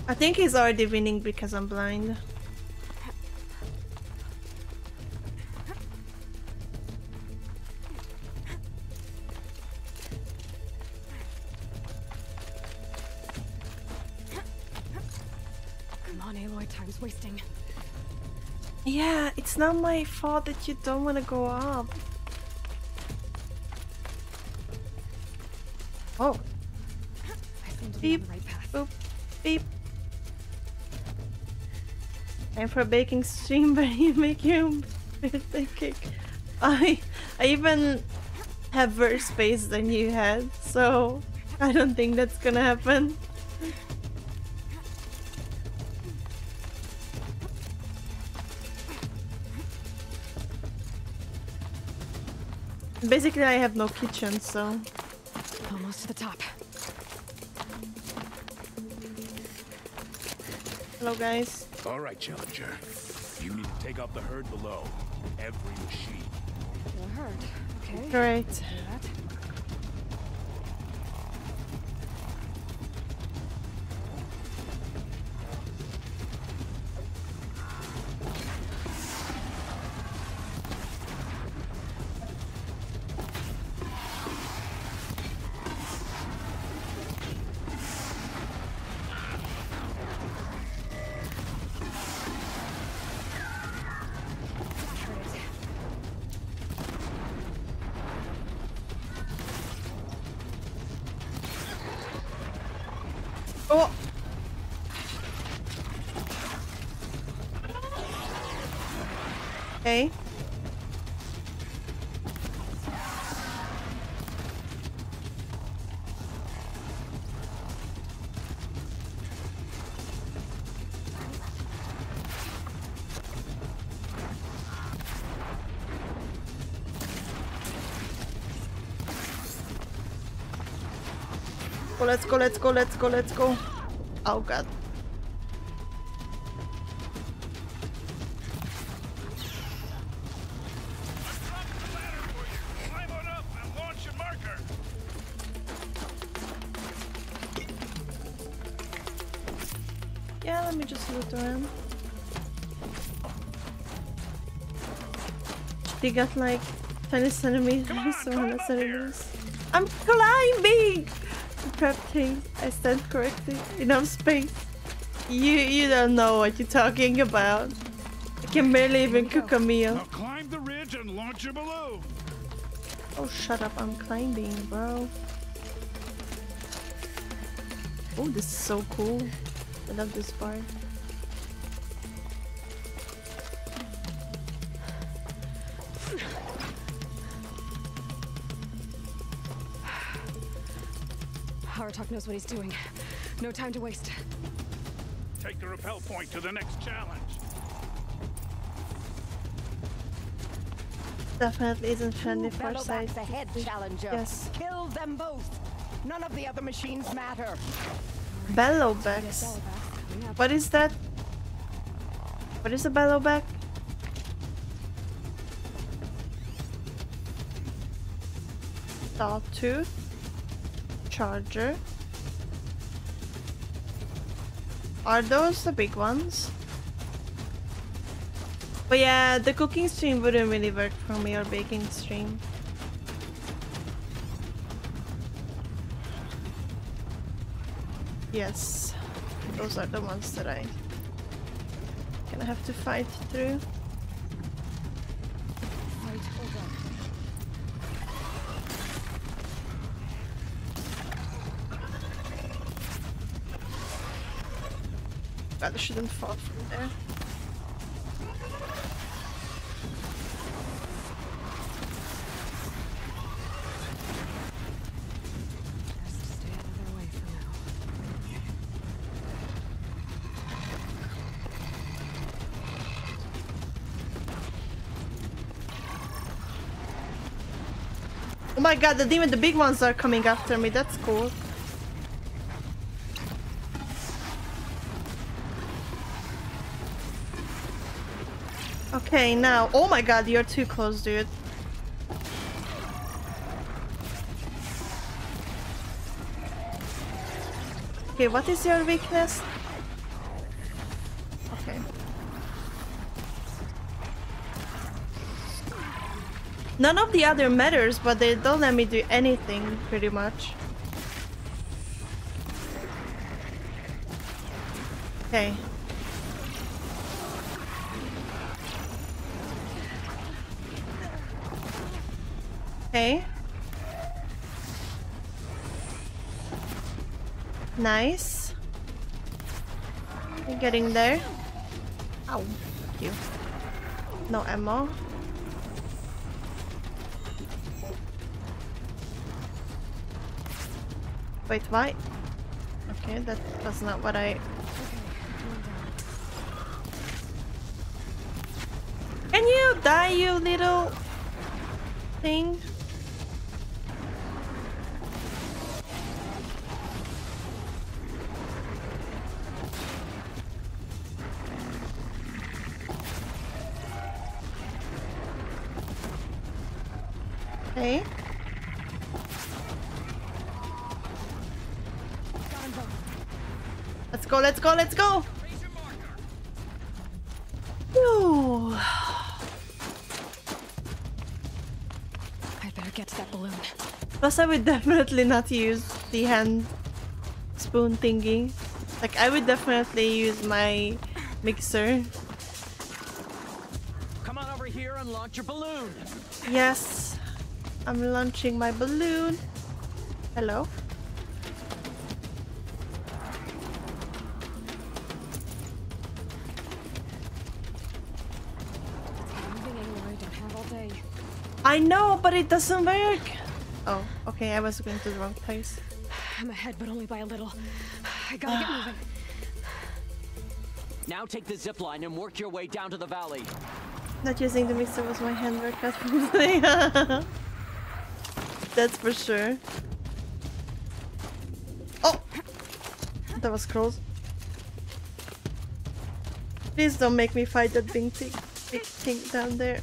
I think he's already winning because I'm blind. Yeah, it's not my fault that you don't want to go up. Oh. Beep. Right Boop. Beep. And for baking stream, but you make your birthday cake. I I even have worse space than you had, so I don't think that's gonna happen. Basically, I have no kitchen, so... Almost to the top. Hello, guys. All right, Challenger. You need to take out the herd below. Every machine. The herd. Okay. Great. Let's go, let's go, let's go, let's go. Oh god. Yeah, let me just loot around. They got like 20 centimeters or 100 centimeters. I'm climbing! Prep thing. I stand correctly. Enough space. You you don't know what you're talking about. I can barely even cook a meal. Now climb the ridge and launch your balloon. Oh shut up, I'm climbing, bro. Oh, this is so cool. I love this part. Knows what he's doing. No time to waste. Take the repel point to the next challenge. Definitely isn't friendly Two for side. ahead, Challenger. Yes. Kill them both. None of the other machines matter. Bellowbacks. What is that? What is a bellowback? Sawtooth charger. Are those the big ones? But yeah, the cooking stream wouldn't really work for me or baking stream. Yes, those are the ones that I gonna have to fight through. I shouldn't fall from there. Oh my god, the demon, the big ones are coming after me. That's cool. Okay, now. Oh my god, you're too close, dude. Okay, what is your weakness? Okay. None of the other matters, but they don't let me do anything, pretty much. Okay. Okay. Nice. You're getting there. Ow. You. No ammo. Wait, why? Okay, that was not what I... Can you die, you little thing? Go, let's go, let's go! Phew. I'd better get that balloon. Plus I would definitely not use the hand spoon thingy. Like I would definitely use my mixer. Come on over here and launch your balloon. Yes. I'm launching my balloon. Hello? But it doesn't work. Oh, okay, I was going to the wrong place. I'm ahead, but only by a little. I gotta get moving. Now take the zip line and work your way down to the valley. Not using the mixer was my hand workout. That's for sure. Oh! That was close. Please don't make me fight that big thing, big thing down there.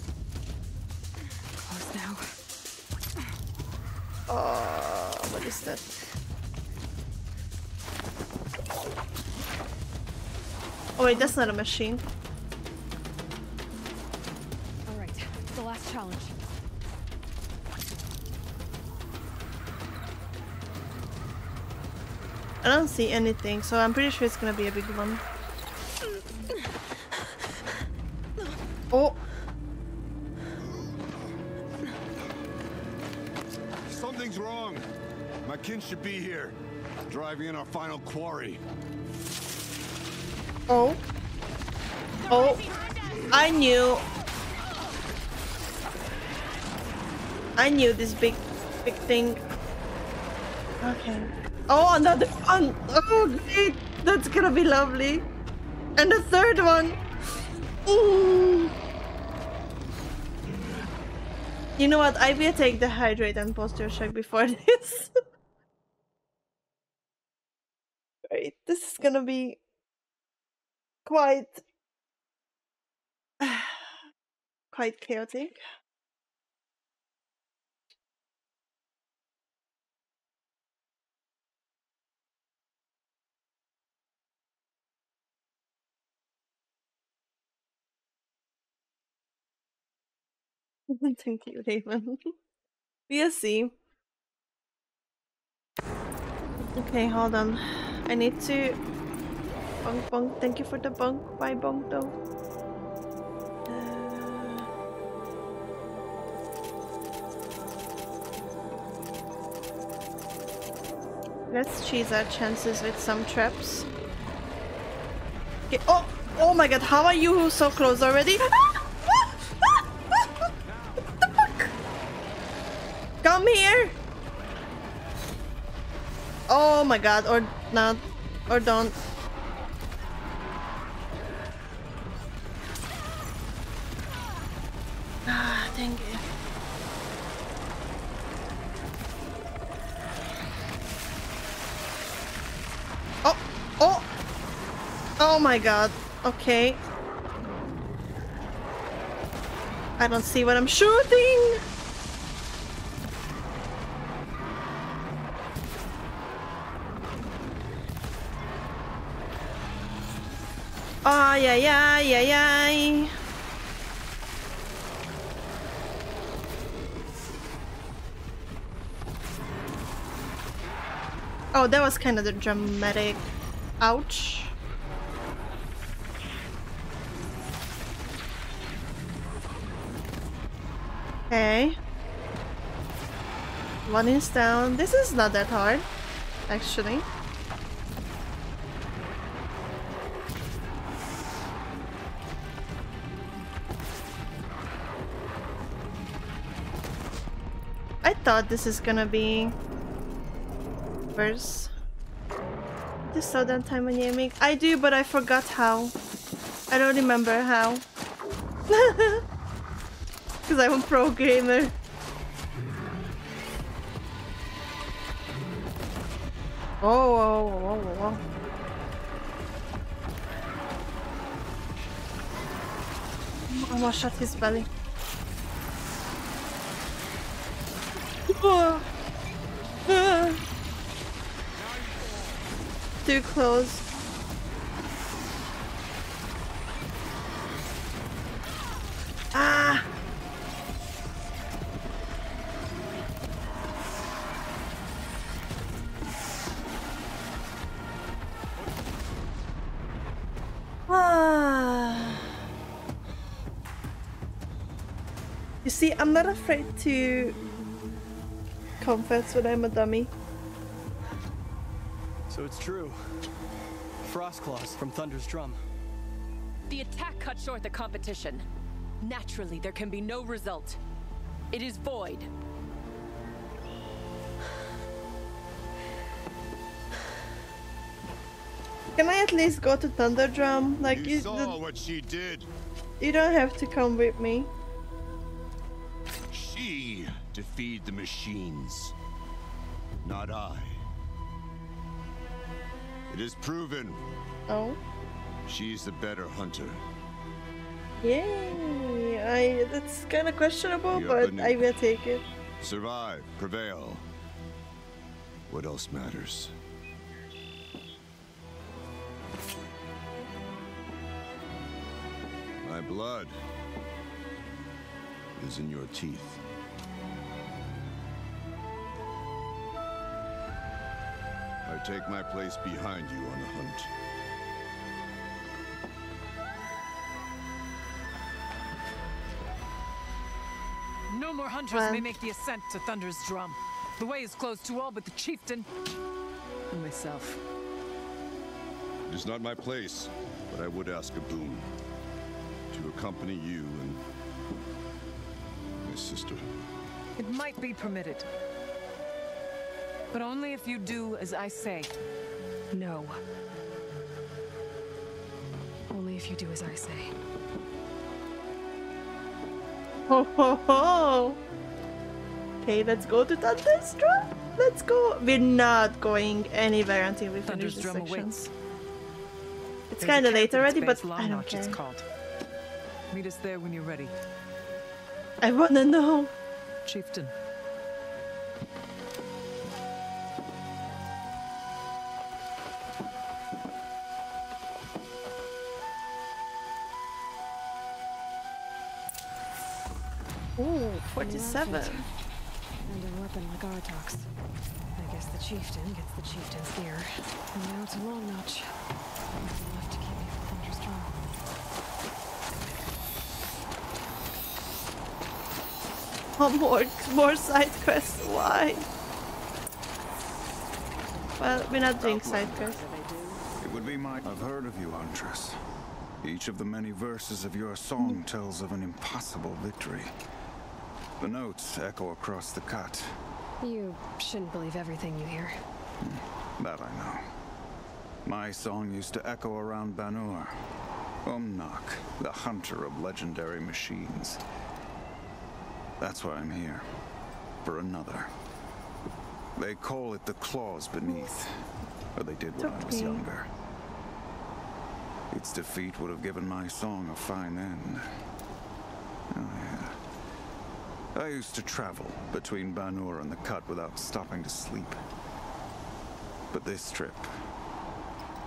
That? Oh wait, that's not a machine. All right, the last challenge. I don't see anything, so I'm pretty sure it's gonna be a big one. Driving in our final quarry. Oh. Oh. I knew. I knew this big, big thing. Okay. Oh, another one. Oh, great. That's gonna be lovely. And the third one. Ooh. You know what? I will take the hydrate and posture check before this. Great. This is gonna be quite quite chaotic. Thank you, Raven. we'll see. Okay, hold on. I need to Bong bong, thank you for the bong. Bye bong though. Uh, let's cheese our chances with some traps. Okay. Oh! Oh my god, how are you so close already? what the fuck? Come here! Oh my god, or not. Or don't. Thank you. Oh! Oh! Oh my god. Okay. I don't see what I'm shooting! Ay, ay, ay, ay, ay. Oh, that was kind of the dramatic. Ouch. Okay. One is down. This is not that hard, actually. I thought this is gonna be worse. This so that time when gaming. I do, but I forgot how. I don't remember how. Because I'm a pro gamer. Oh, whoa, whoa, whoa, whoa. Almost shot his belly. Close. Ah! Ah. You see, I'm not afraid to confess when I'm a dummy. So it's true. Frost Claws from Thunder's Drum. The attack cut short the competition. Naturally, there can be no result. It is void. Can I at least go to Thunderdrum? Like You you, saw what she did. you don't have to come with me. She defeated the machines, not I. It is proven. Oh. She's the better hunter. Yay! I that's kind of questionable, but. I will take it. Survive, prevail. What else matters? My blood is in your teeth. Take my place behind you on the hunt. No more hunters may make the ascent to Thunder's Drum. The way is closed to all but the chieftain and myself. It is not my place, but I would ask a boon. To accompany you and my sister. It might be permitted. But only if you do as I say. No. Only if you do as I say. Ho ho ho! Okay, let's go to Thunderstruck. Let's go. We're not going anywhere until we finish Thunder's this section. awaits. It's kind of late already, but I don't Notch, it's care. called. Meet us there when you're ready. I wanna know. Chieftain. Weapon like Aratak's. I guess the chieftain gets the chieftain's gear. And now to Long Notch. Nothing left to keep me from Thunder's Drum. Oh, more, more side quests. Why? Well, we're not doing side quests. It would be my. I've heard of you, Huntress. Each of the many verses of your song mm. tells of an impossible victory. The notes echo across the cut. You shouldn't believe everything you hear. Hmm, that I know. My song used to echo around Ban-Ur. Umnak, the hunter of legendary machines. That's why I'm here. For another. They call it the claws beneath. Or they did when I was younger. Its defeat would have given my song a fine end. Yeah. I used to travel between Ban-Ur and the Cut without stopping to sleep. But this trip,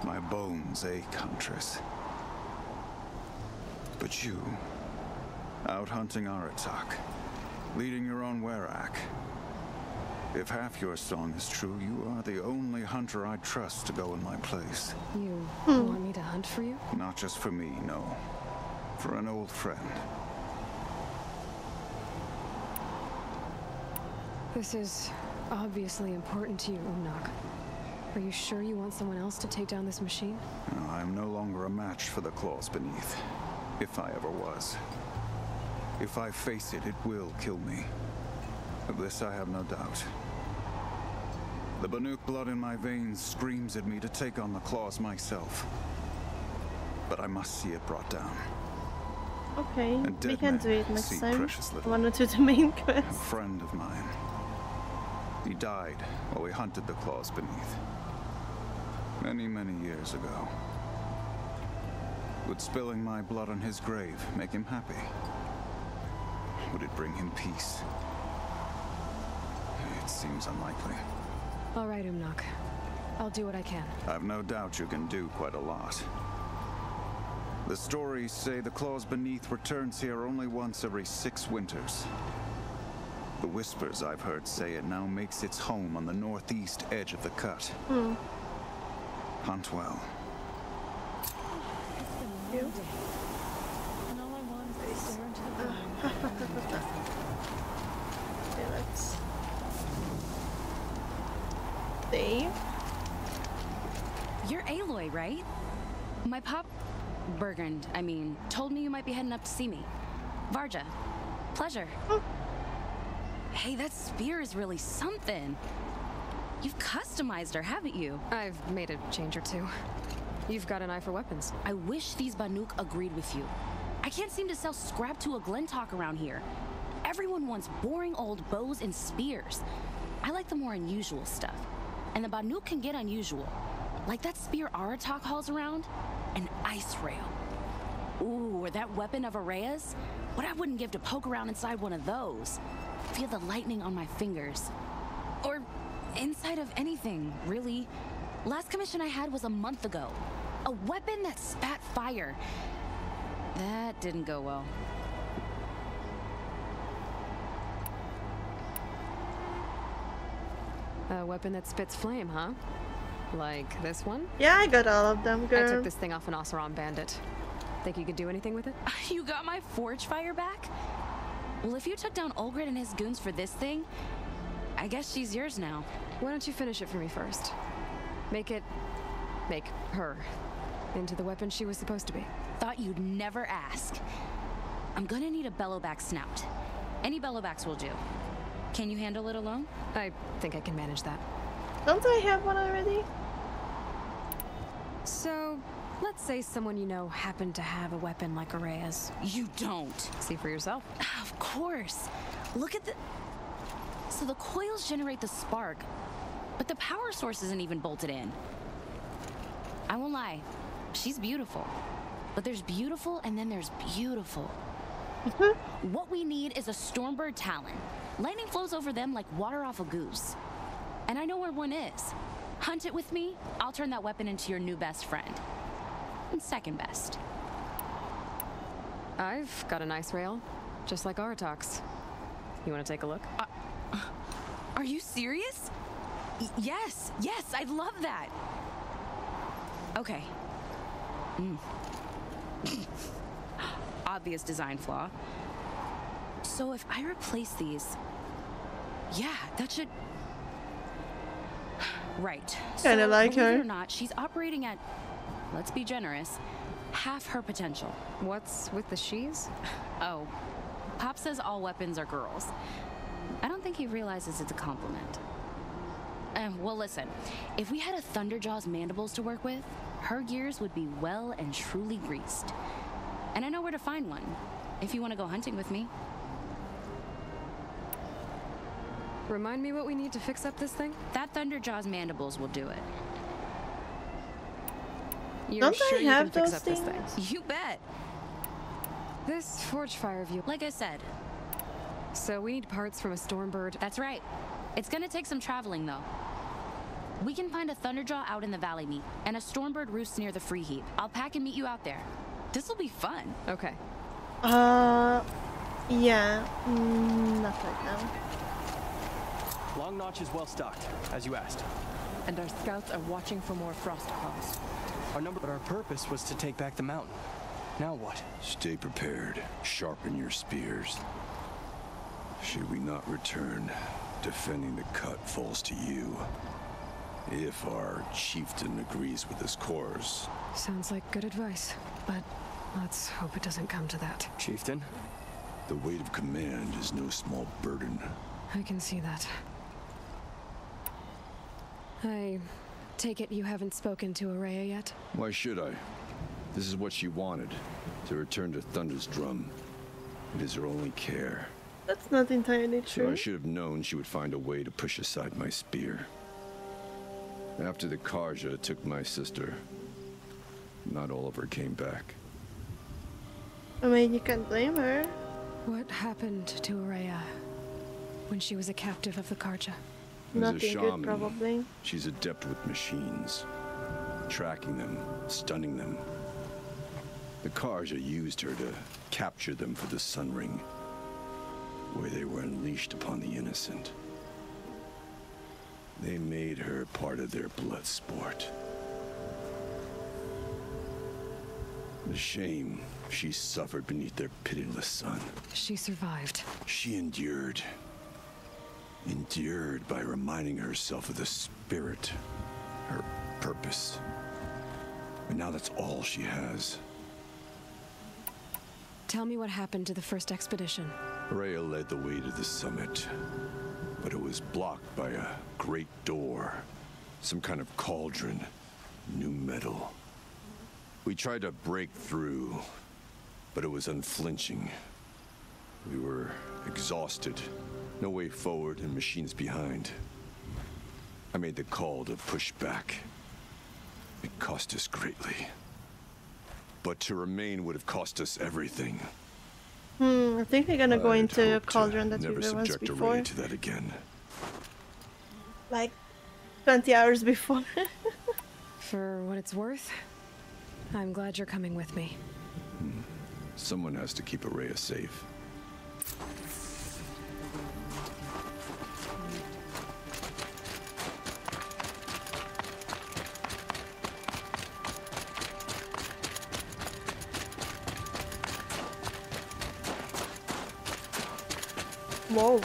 my bones ache, Huntress. But you, out hunting Aratak, leading your own Werak. If half your song is true, you are the only hunter I trust to go in my place. You hmm. want me to hunt for you? Not just for me, no. For an old friend. This is obviously important to you, Umnak. Are you sure you want someone else to take down this machine? No, I am no longer a match for the claws beneath. If I ever was. If I face it, it will kill me. Of this I have no doubt. The Banuk blood in my veins screams at me to take on the claws myself. But I must see it brought down. Okay, we can do it next see time. precious I little. wanna do the main A friend of mine. He died while we hunted the claws beneath. Many, many years ago. Would spilling my blood on his grave make him happy? Would it bring him peace? It seems unlikely. All right, Umnak. I'll do what I can. I've no doubt you can do quite a lot. The stories say the claws beneath returns here only once every six winters. The whispers I've heard say it now makes its home on the northeast edge of the cut. Hmm. Hunt well. And all I want is to stare into the Okay, let's save. You're Aloy, right? My pop, Bergrand, I mean, told me you might be heading up to see me. Varga, pleasure. Hey, that spear is really something. You've customized her, haven't you? I've made a change or two. You've got an eye for weapons. I wish these Banuk agreed with you. I can't seem to sell scrap to a Glinthawk around here. Everyone wants boring old bows and spears. I like the more unusual stuff. And the Banuk can get unusual. Like that spear Aratak hauls around, an ice rail. Ooh, or that weapon of Ourea's? What I wouldn't give to poke around inside one of those. Feel the lightning on my fingers. Or inside of anything, really. Last commission I had was a month ago. A weapon that spat fire. That didn't go well. A weapon that spits flame, huh? Like this one? Yeah, I got all of them, girl. I took this thing off an Oseram bandit. Think you could do anything with it? You got my forge fire back? Well, if you took down Olgrid and his goons for this thing, I guess she's yours now. Why don't you finish it for me first? Make it. make her into the weapon she was supposed to be. Thought you'd never ask. I'm gonna need a bellowback snout. Any bellowbacks will do. Can you handle it alone? I think I can manage that. Don't I have one already? So, let's say someone you know happened to have a weapon like Ourea's. You don't. See for yourself. Of course. Look at the. So the coils generate the spark, but the power source isn't even bolted in. I won't lie, she's beautiful. But there's beautiful and then there's beautiful. what we need is a Stormbird Talon. Lightning flows over them like water off a goose. And I know where one is. Hunt it with me, I'll turn that weapon into your new best friend. And second best. I've got a nice rail, just like Aratak's. You want to take a look? Are you serious? Y- yes, yes, I'd love that. Okay. Mm. Obvious design flaw. So if I replace these, yeah, that should. Right. Kinda So, like believe it her. or not, she's operating at, let's be generous, half her potential. What's with the she's? Oh, Pop says all weapons are girls. I don't think he realizes it's a compliment. Um, well, listen, if we had a Thunderjaw's mandibles to work with, her gears would be well and truly greased. And I know where to find one, if you want to go hunting with me. Remind me what we need to fix up this thing? That Thunderjaw's mandibles will do it. You're Don't sure I you have can fix those up this things? You bet. This forge fire view. Like I said. So we need parts from a Stormbird. That's right. It's gonna take some traveling, though. We can find a Thunderjaw out in the Valley Meet, and a Stormbird roosts near the Free Heap. I'll pack and meet you out there. This'll be fun. Okay. Uh, yeah, mm, not right now. Long Notch is well stocked, as you asked. And our scouts are watching for more frost claws. Our number, but our purpose was to take back the mountain. Now what? Stay prepared. Sharpen your spears. Should we not return, defending the cut falls to you. If our chieftain agrees with this course. Sounds like good advice, but let's hope it doesn't come to that. Chieftain? The weight of command is no small burden. I can see that. I take it you haven't spoken to Ourea yet? Why should I? This is what she wanted, to return to Thunder's drum. It is her only care. That's not entirely So true. I should have known she would find a way to push aside my spear. After the Carja took my sister, not all of her came back. I mean, you can't blame her. What happened to Ourea when she was a captive of the Carja? As a Nothing good, shaman, probably. she's adept with machines, tracking them, stunning them. The Carja used her to capture them for the Sun Ring, where they were unleashed upon the innocent. They made her part of their blood sport. The shame she suffered beneath their pitiless sun. She survived. She endured. Endured by reminding herself of the spirit, her purpose. And now that's all she has. Tell me what happened to the first expedition. Rhea led the way to the summit, but it was blocked by a great door. Some kind of cauldron. New metal. We tried to break through, but it was unflinching. We were exhausted. No way forward and machines behind. I made the call to push back. It cost us greatly. But to remain would have cost us everything. Hmm, I think we're gonna go I'd into a cauldron that we never were once subject a before. Ray to that again. Like 20 hours before. For what it's worth, I'm glad you're coming with me. Someone has to keep Ourea safe. Where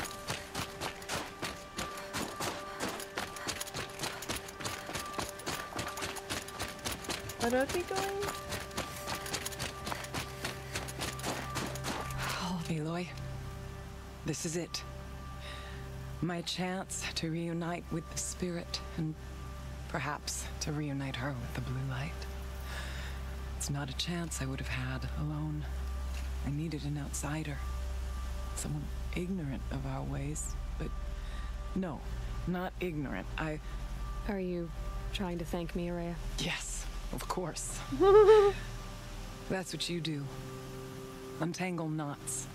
are we going? Oh, Aloy. This is it. My chance to reunite with the spirit and perhaps to reunite her with the blue light. It's not a chance I would have had alone. I needed an outsider. Someone ignorant of our ways, but no, not ignorant. I. Are you trying to thank me, Ourea? Yes, of course. That's what you do. Untangle knots.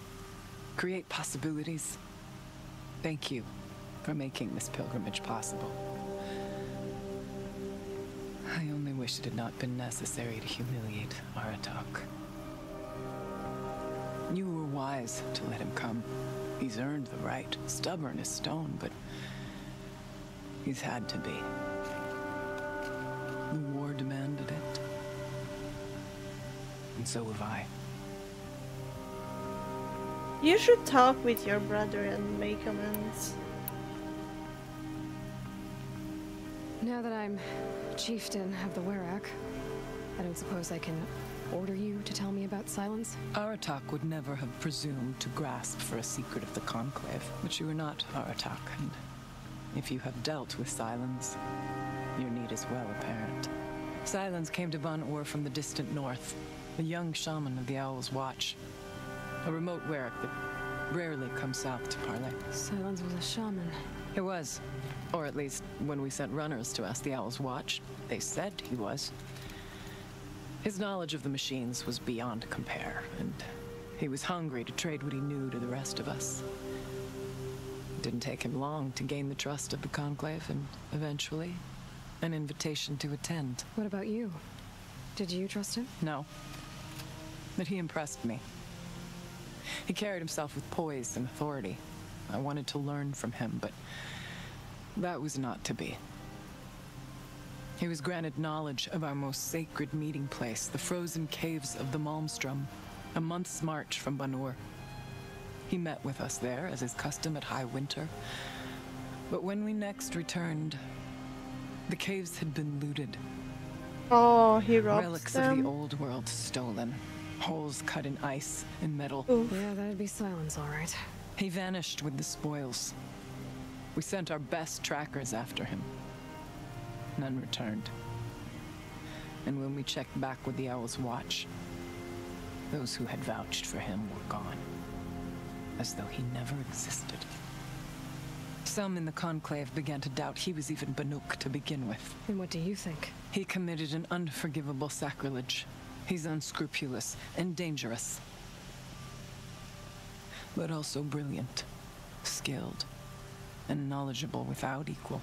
Create possibilities. Thank you for making this pilgrimage possible. I only wish it had not been necessary to humiliate Aratak. You were wise to let him come. He's earned the right. Stubborn as stone, but he's had to be. The war demanded it. And so have I. You should talk with your brother and make amends. Now that I'm chieftain of the Werak, I don't suppose I can order you to tell me about silence? Aratak would never have presumed to grasp for a secret of the Conclave. But you are not Aratak, and if you have dealt with Silence, your need is well apparent. Silence came to Ban-Ur from the distant north, a young shaman of the Owl's Watch. A remote Werak that rarely comes south to parley. Silence was a shaman. It was. Or at least, when we sent runners to ask the Owl's Watch, they said he was. His knowledge of the machines was beyond compare, and he was hungry to trade what he knew to the rest of us. It didn't take him long to gain the trust of the Conclave, and eventually, an invitation to attend. What about you? Did you trust him? No. But he impressed me. He carried himself with poise and authority. I wanted to learn from him, but that was not to be. He was granted knowledge of our most sacred meeting place, the frozen caves of the Malmstrom, a month's march from Ban-Ur. He met with us there, as is custom at High Winter. But when we next returned, the caves had been looted. Oh, he robs Relics them. of the old world stolen. Holes cut in ice and metal. Yeah, that'd be silence, all right. He vanished with the spoils. We sent our best trackers after him. None returned. And when we checked back with the Owl's Watch, those who had vouched for him were gone. As though he never existed. Some in the Conclave began to doubt he was even Banuk to begin with. And what do you think? He committed an unforgivable sacrilege. He's unscrupulous and dangerous. But also brilliant, skilled, and knowledgeable without equal.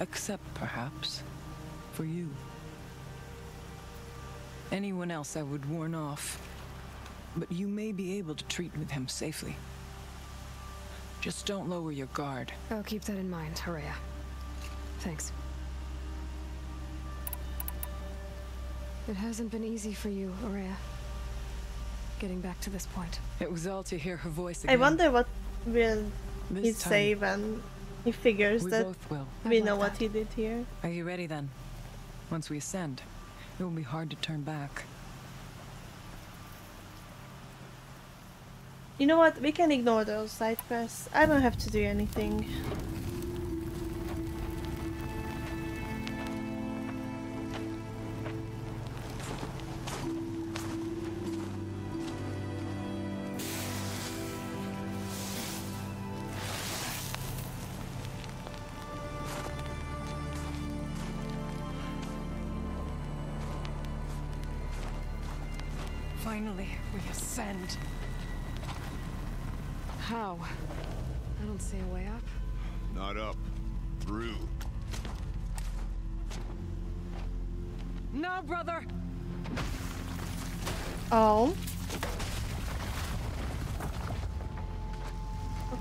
Except, perhaps, for you. Anyone else I would warn off, but you may be able to treat with him safely. Just don't lower your guard. I'll keep that in mind, Ourea. Thanks. It hasn't been easy for you, Ourea. Getting back to this point. It was all to hear her voice again. I wonder what will This he time, say when he figures we that both will. we know what he did here. Are you ready then? Once we ascend, it will be hard to turn back. You know what? We can ignore those side quests. I don't have to do anything. Finally, we ascend. How? I don't see a way up. Not up. Through. No, brother! Oh.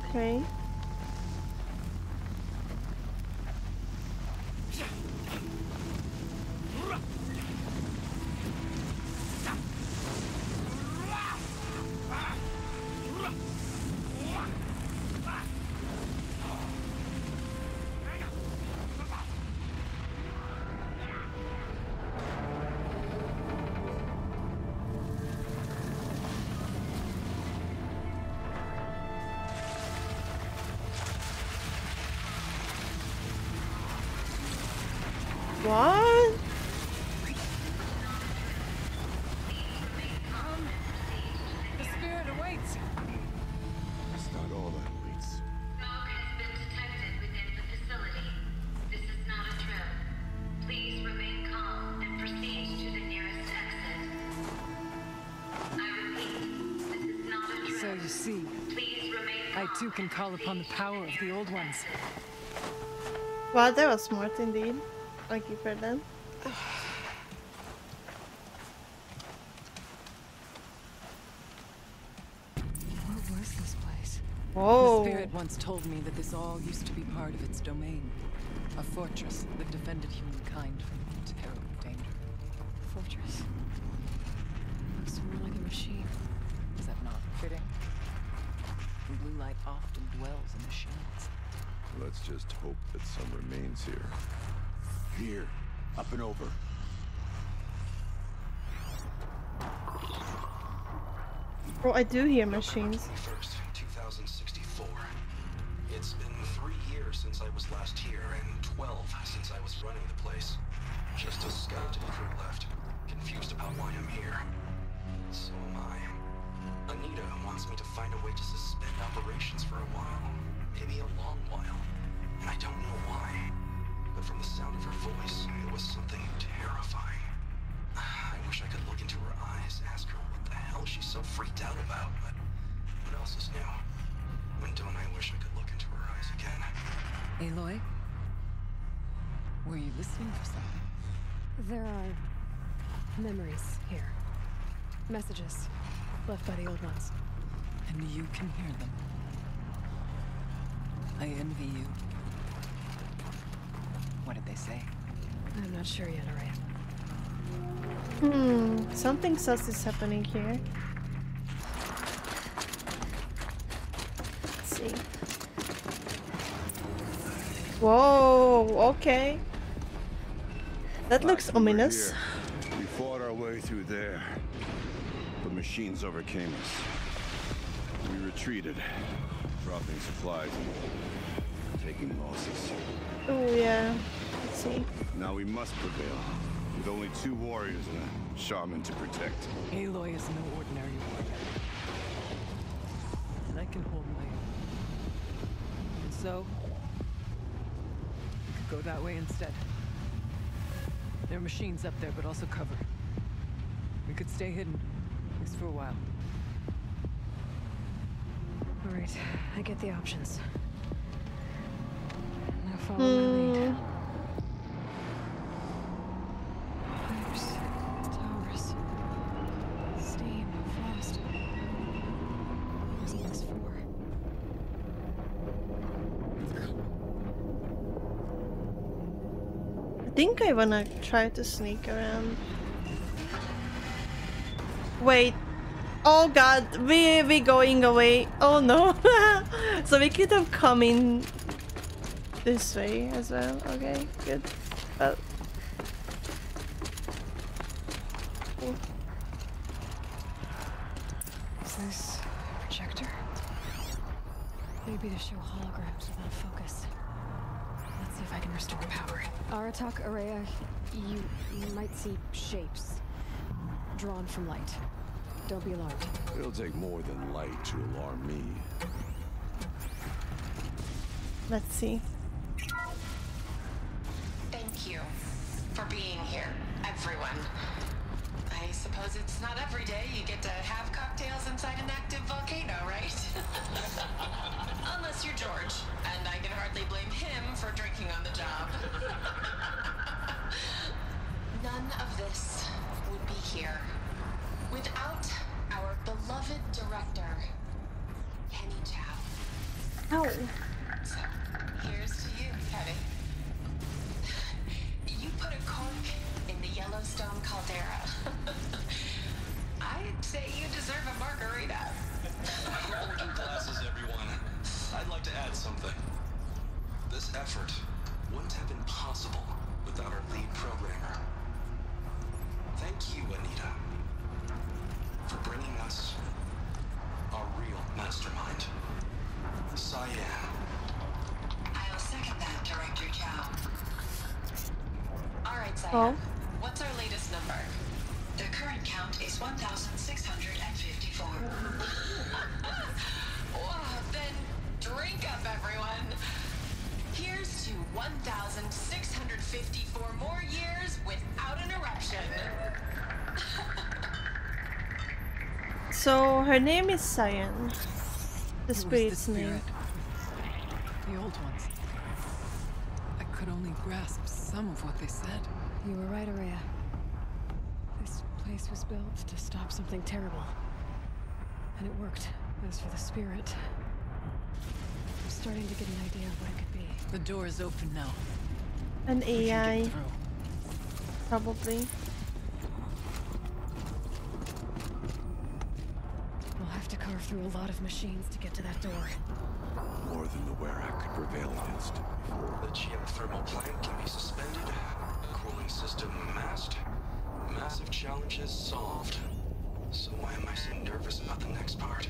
Okay. Can call upon the power of the old ones. Well, that was smart indeed. Thank you for that. What was this place? Whoa. The spirit once told me that this all used to be part of its domain. A fortress that defended humankind from terrible danger. Fortress. Looks more like a machine. Is that not fitting? The blue light often dwells in machines. Let's just hope that some remains here. Here. Up and over. Oh, I do hear machines. 1st, 2064. It's been three years since I was last here, and 12 since I was running the place. Just a skeleton crew left, confused about why I'm here. So am I. Anita wants me to find a way to suspend operations for a while. Maybe a long while. And I don't know why. But from the sound of her voice, it was something terrifying. I wish I could look into her eyes, ask her what the hell she's so freaked out about, but what else is new? When don't I wish I could look into her eyes again? Aloy? Were you listening for something? There are memories here. Messages left by the old ones. And you can hear them. I envy you. What did they say? I'm not sure yet, Ourea. Hmm, something sus is happening here. Let's see. Whoa, okay. That looks Last ominous. We fought our way through there. The machines overcame us. We retreated, dropping supplies and taking losses. Oh yeah. Let's see. Now we must prevail, with only two warriors and a shaman to protect. Aloy is no ordinary warrior. And I can hold my own. And so, we could go that way instead. There are machines up there, but also cover. We could stay hidden, at least for a while. All right, I get the options. Now follow my hmm. lead. Towers, steam, frost. What's this for? I think I wanna try to sneak around. Wait. Oh god, we we going away. Oh no. so we could have come in this way as well. Okay, good. Well. Is this projector? Maybe to show holograms without focus. Let's see if I can restore power. Aratak, Ourea, you, you might see shapes drawn from light. Don't be alarmed. It'll take more than light to alarm me. Let's see. Thank you for being here, everyone. I suppose it's not every day you get to have cocktails inside an active volcano, right? Unless you're George, and I can hardly blame him for drinking on the job. None of this would be here without our beloved director, Kenny Chow. Ow. So, here's to you, Kenny. You put a cork in the Yellowstone caldera. I'd say you deserve a margarita. Hold your glasses, everyone. I'd like to add something. This effort wouldn't have been possible without our lead programmer. Thank you, Anita, for bringing us our real mastermind, Cyan. I'll second that, Director Chow. All right, Cyan. Oh. What's our latest number? The current count is 1,654. wow, then drink up, everyone. Here's to 1,654 more years without an eruption. So her name is Cyan. The spirit's the name. The old ones. I could only grasp some of what they said. You were right, Ourea. This place was built to stop something terrible. And it worked. As for the spirit, I'm starting to get an idea of what it could be. The door is open now. An We can get AI, probably. We'll have to carve through a lot of machines to get to that door. More than the Werak could prevail against. The geothermal plant can be suspended, cooling system masked, massive challenges solved. So why am I so nervous about the next part?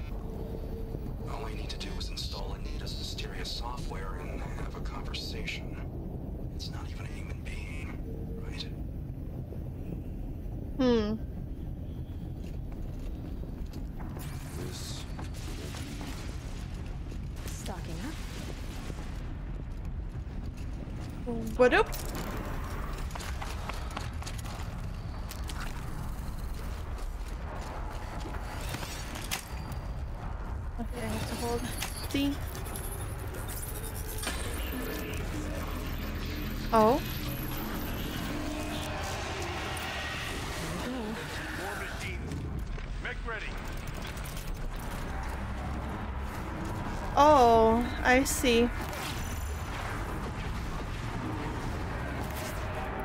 All I need to do is install Anita's mysterious software and have a conversation. It's not even a human being, right? Hmm. What up? Okay, I have to hold D. Oh. Oh, I see.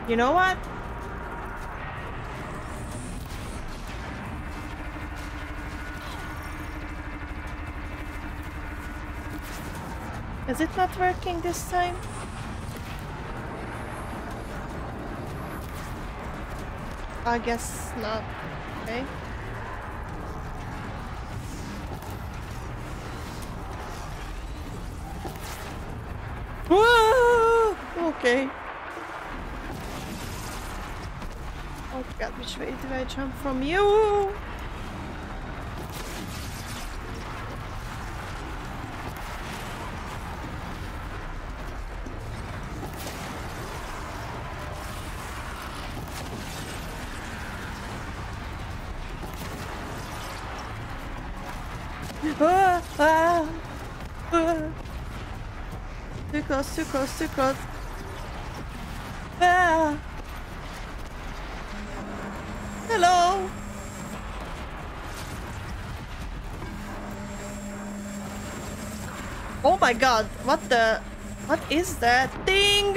You know what? Is it not working this time? I guess not. Okay. Okay. Oh god, which way do I jump from you? Ah, ah, ah. Too close, too close, too close. Ah. Hello. Oh my god, what the... What is that thing?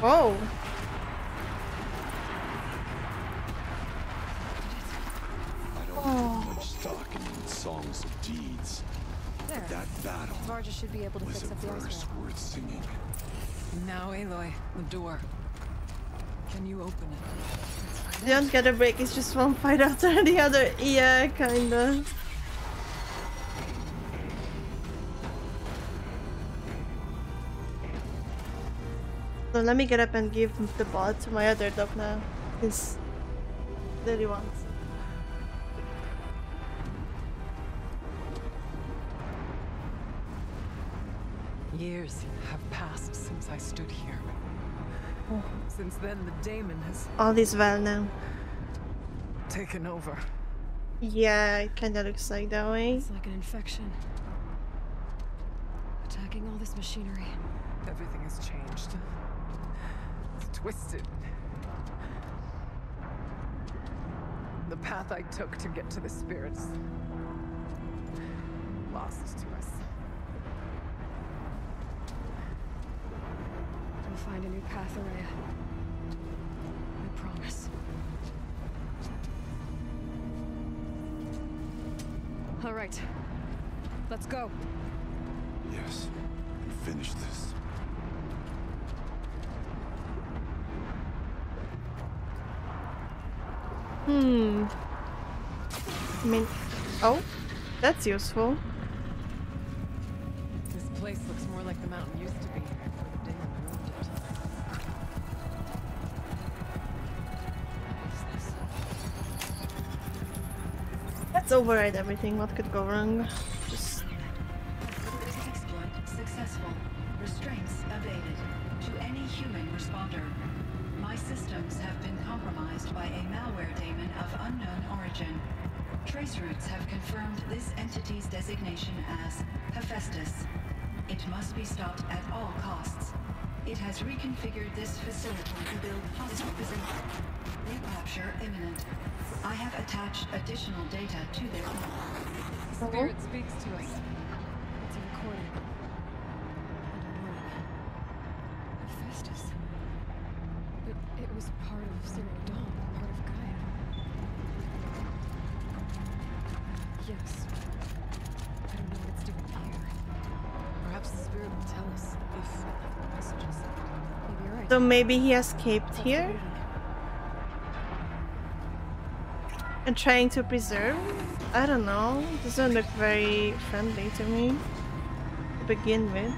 Whoa. I don't Oh. put much stock in songs of deeds. There. But that battle Varga should be able to was fix a up the verse worth singing. Now, Aloy, the door. Can you open it? Don't get a break, it's just one fight after the other. Yeah, kinda. So let me get up and give the ball to my other dog now. Because Lily wants. Years have passed since I stood here. Oh. Since then, the daemon has All is well now. taken over. Yeah, it kinda looks like that way. It's like an infection. Attacking all this machinery. Everything has changed. It's twisted. The path I took to get to the spirits. Lost to us. We'll find a new path, Ourea. I promise. All right. Let's go. Yes. Finish this. Hmm. I mean, oh, that's useful. This place looks more like the mountain used to Let's override everything. What could go wrong? Maybe he escaped here and trying to preserve. I don't know. Doesn't look very friendly to me to begin with.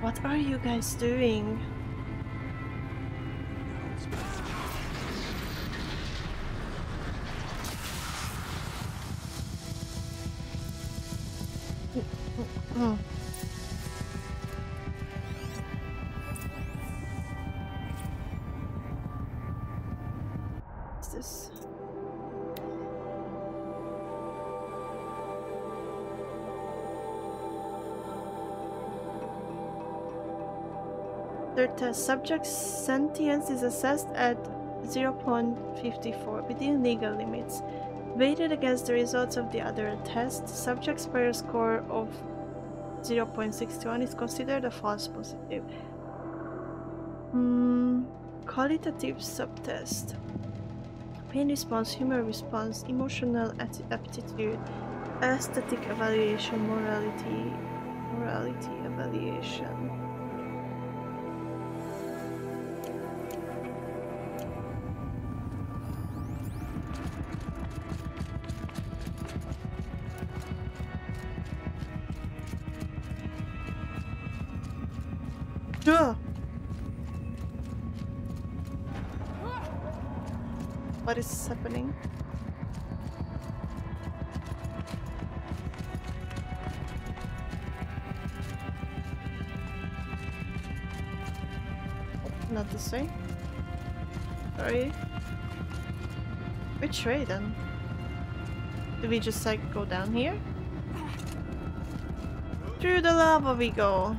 What are you guys doing? Subject's sentience is assessed at 0.54 within legal limits. Weighted against the results of the other tests, subject's prior score of 0.61 is considered a false positive. Hmm, qualitative subtest. Pain response, humor response, emotional aptitude, aesthetic evaluation, morality, morality evaluation. Which way then? Do we just like go down here? Through the lava we go.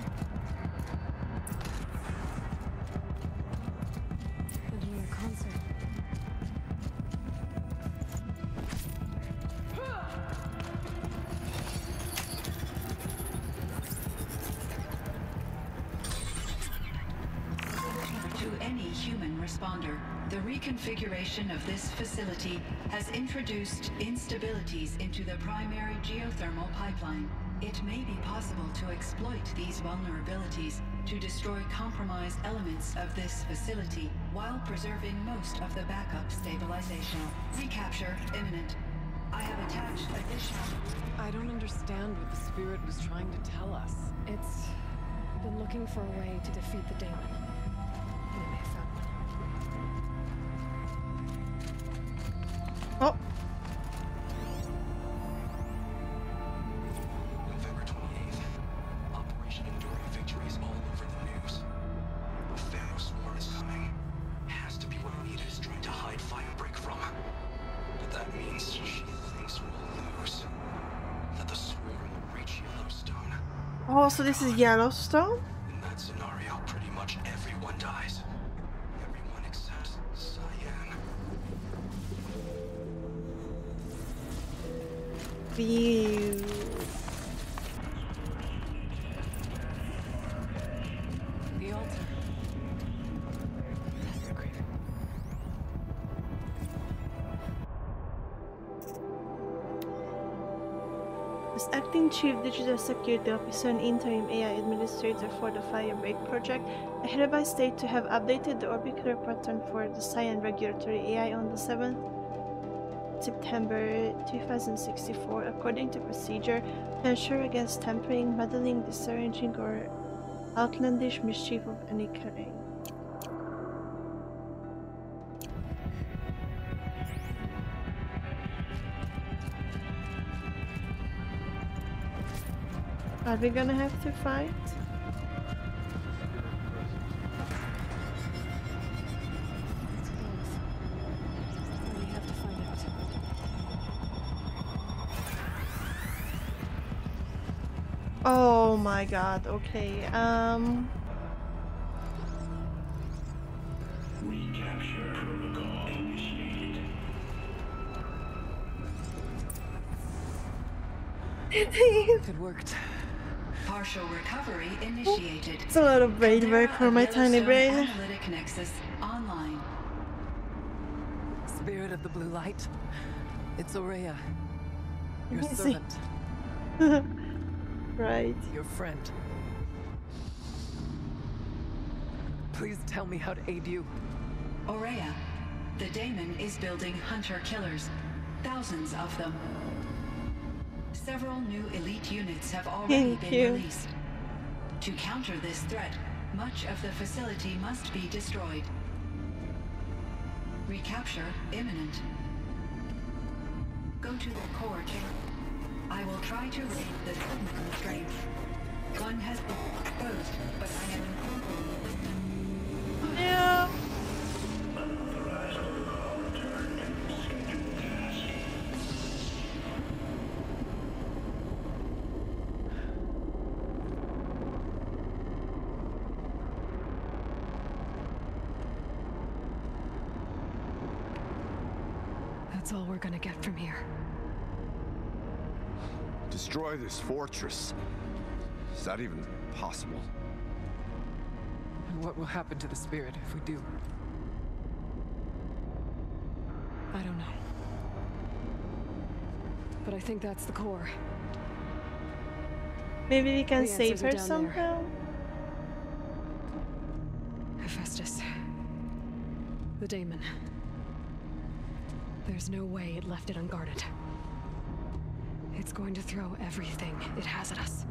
To any human responder, the reconfiguration of this facility has introduced instabilities into the primary geothermal pipeline. It may be possible to exploit these vulnerabilities to destroy compromised elements of this facility while preserving most of the backup stabilization. Recapture imminent. I have attached additional. I don't understand what the spirit was trying to tell us. It's been looking for a way to defeat the daemon. This is Yellowstone? Chief digital security officer and interim AI administrator for the Firebreak project, I hereby state to have updated the orbicular pattern for the Cyan regulatory AI on the 7th September 2064 according to procedure to ensure against tampering, meddling, disarranging, or outlandish mischief of any kind. Are we gonna have to fight? We have to find out. Oh my god, okay, um... Recapture protocol initiated. It worked. Partial recovery initiated. It's a lot of brain work for my tiny Yellowstone brain. Analytic Nexus online. Spirit of the blue light. It's Ourea. Your Let me see. servant. right. Your friend. Please tell me how to aid you. Ourea, the daemon is building hunter killers. Thousands of them. Several new elite units have already Thank been you. released. To counter this threat, much of the facility must be destroyed. Recapture imminent. Go to the core chamber. I will try to raid the hidden constraints. One has been exposed, but I am incorporating Yeah. That's all we're gonna get from here. Destroy this fortress. Is that even possible? And what will happen to the spirit if we do? I don't know. But I think that's the core. Maybe we can The save her down there. somehow? Hephaestus. The daemon. There's no way it left it unguarded. It's going to throw everything it has at us.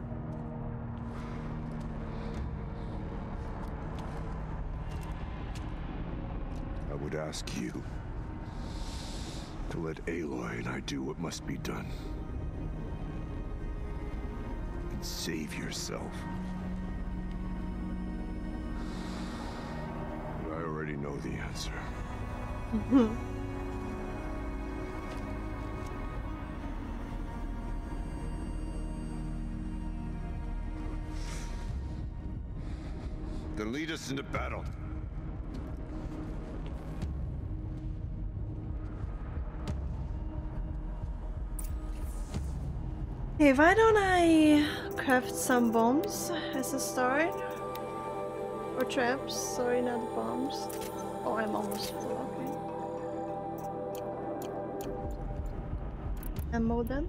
I would ask you to let Aloy and I do what must be done. And save yourself. But I already know the answer. us into battle. Hey, why don't I craft some bombs as a start? Or traps, sorry, not bombs. Oh, I'm almost full, okay. Ammo them.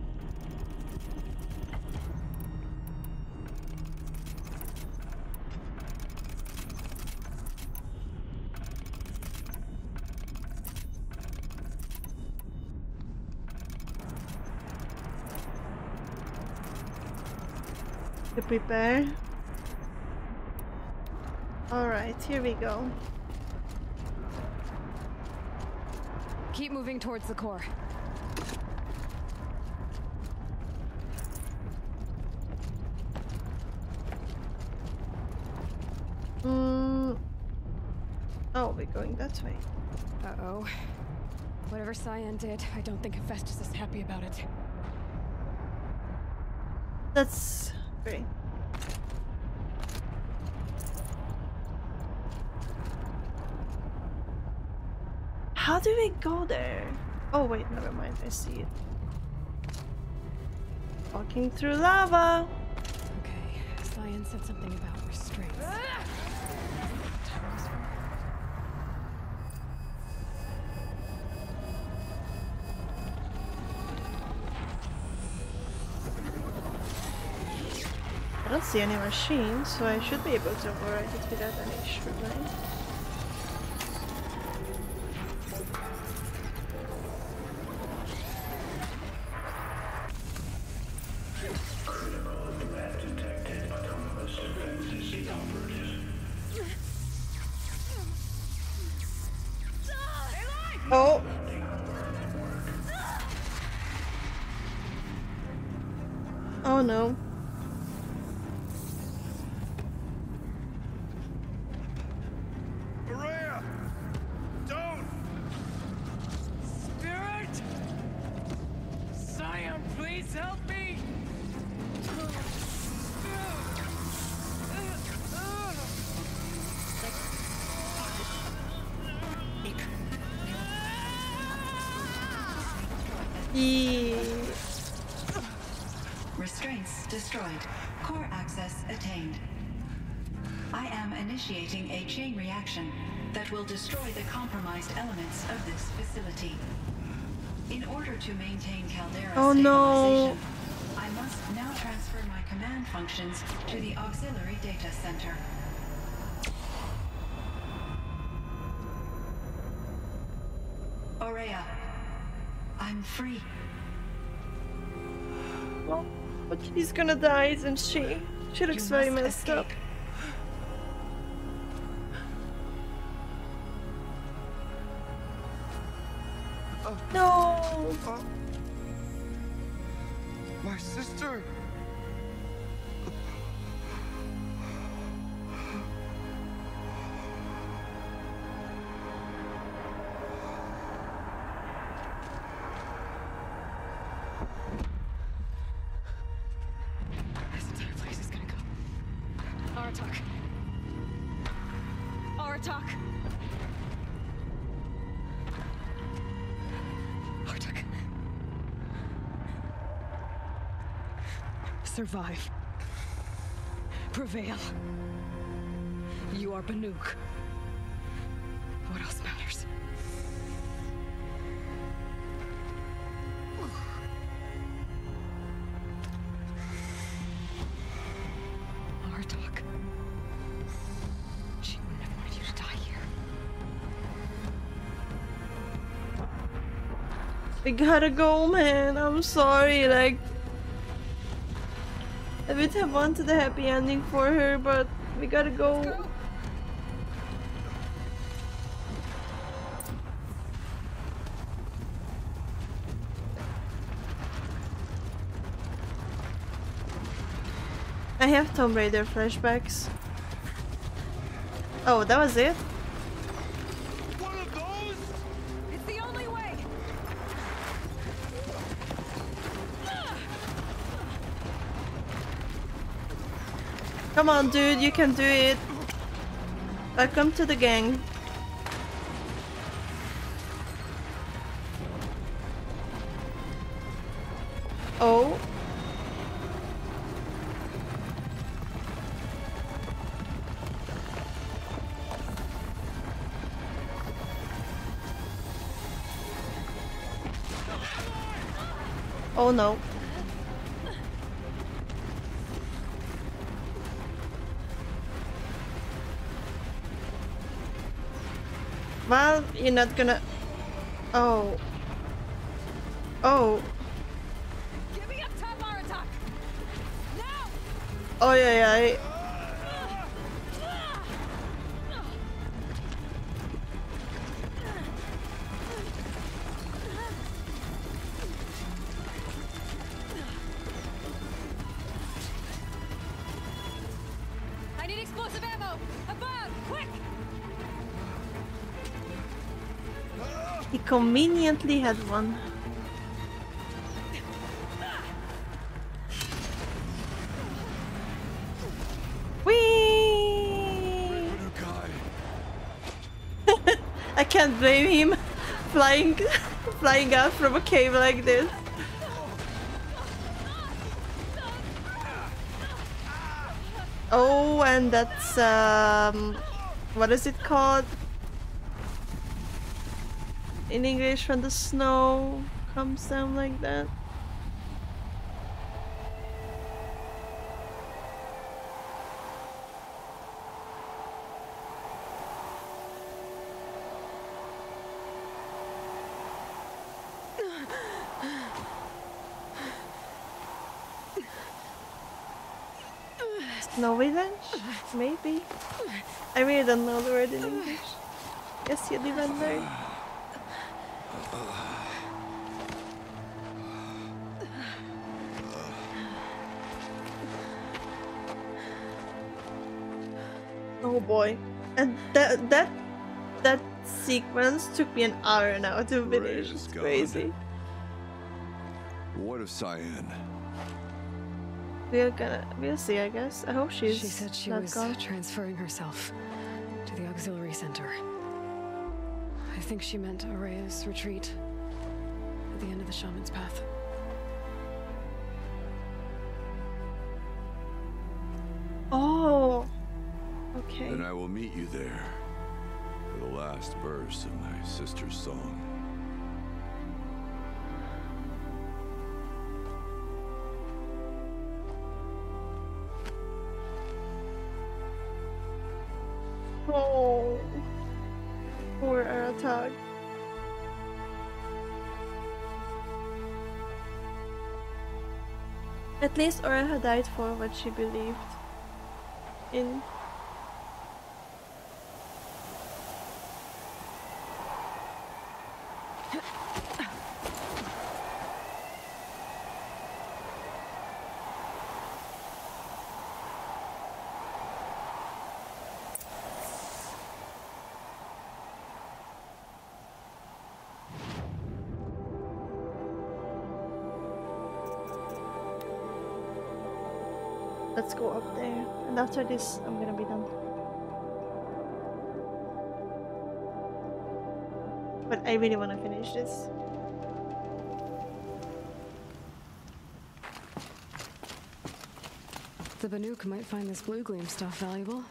Prepare. Alright, here we go. Keep moving towards the core. Mm. Oh, we're going that way. Uh-oh. Whatever Cyan did, I don't think Hephaestus is happy about it. That's great. How do we go there? Oh wait, never mind, I see it. Walking through lava! Okay, Cyan said something about restraints. Ah! See any machines, so I should be able to override it without any issue, right? Core access attained. I am initiating a chain reaction that will destroy the compromised elements of this facility. In order to maintain Caldera Oh, no. stabilization, I must now transfer my command functions to the auxiliary data center. Ourea, I'm free. Well, but she's gonna die, isn't she? She looks You very messed up. escape. Oh. No! Oh. My sister! Survive. Prevail. You are Banuk. What else matters? Aratak. She wouldn't have wanted you to die here. We gotta go, man. I'm sorry. Like, would have wanted a happy ending for her, but we gotta go. I have Tomb Raider flashbacks. Oh, that was it? Come on, dude, you can do it. Welcome to the gang. Oh. Oh no. You're not gonna... Oh. Oh. Give me a top Now. Oh yeah, yeah. I conveniently had one. Whee! I can't blame him flying flying out from a cave like this. Oh, and that's um what is it called? In English when the snow comes down like that. Snow revenge? Maybe. I really don't know the word in English. Yes, you defender. Oh boy. And that that that sequence took me an hour now to finish. It's crazy. What of Cyan? We're gonna we'll see I guess. I hope she's She said she not was gone. transferring herself to the auxiliary center. I think she meant Ourea's retreat at the end of the shaman's path. Meet you there for the last verse of my sister's song. Oh poor Aratak. At least Aura died for what she believed in. After this, I'm gonna be done. But I really wanna finish this. The Banuk might find this blue gleam stuff valuable.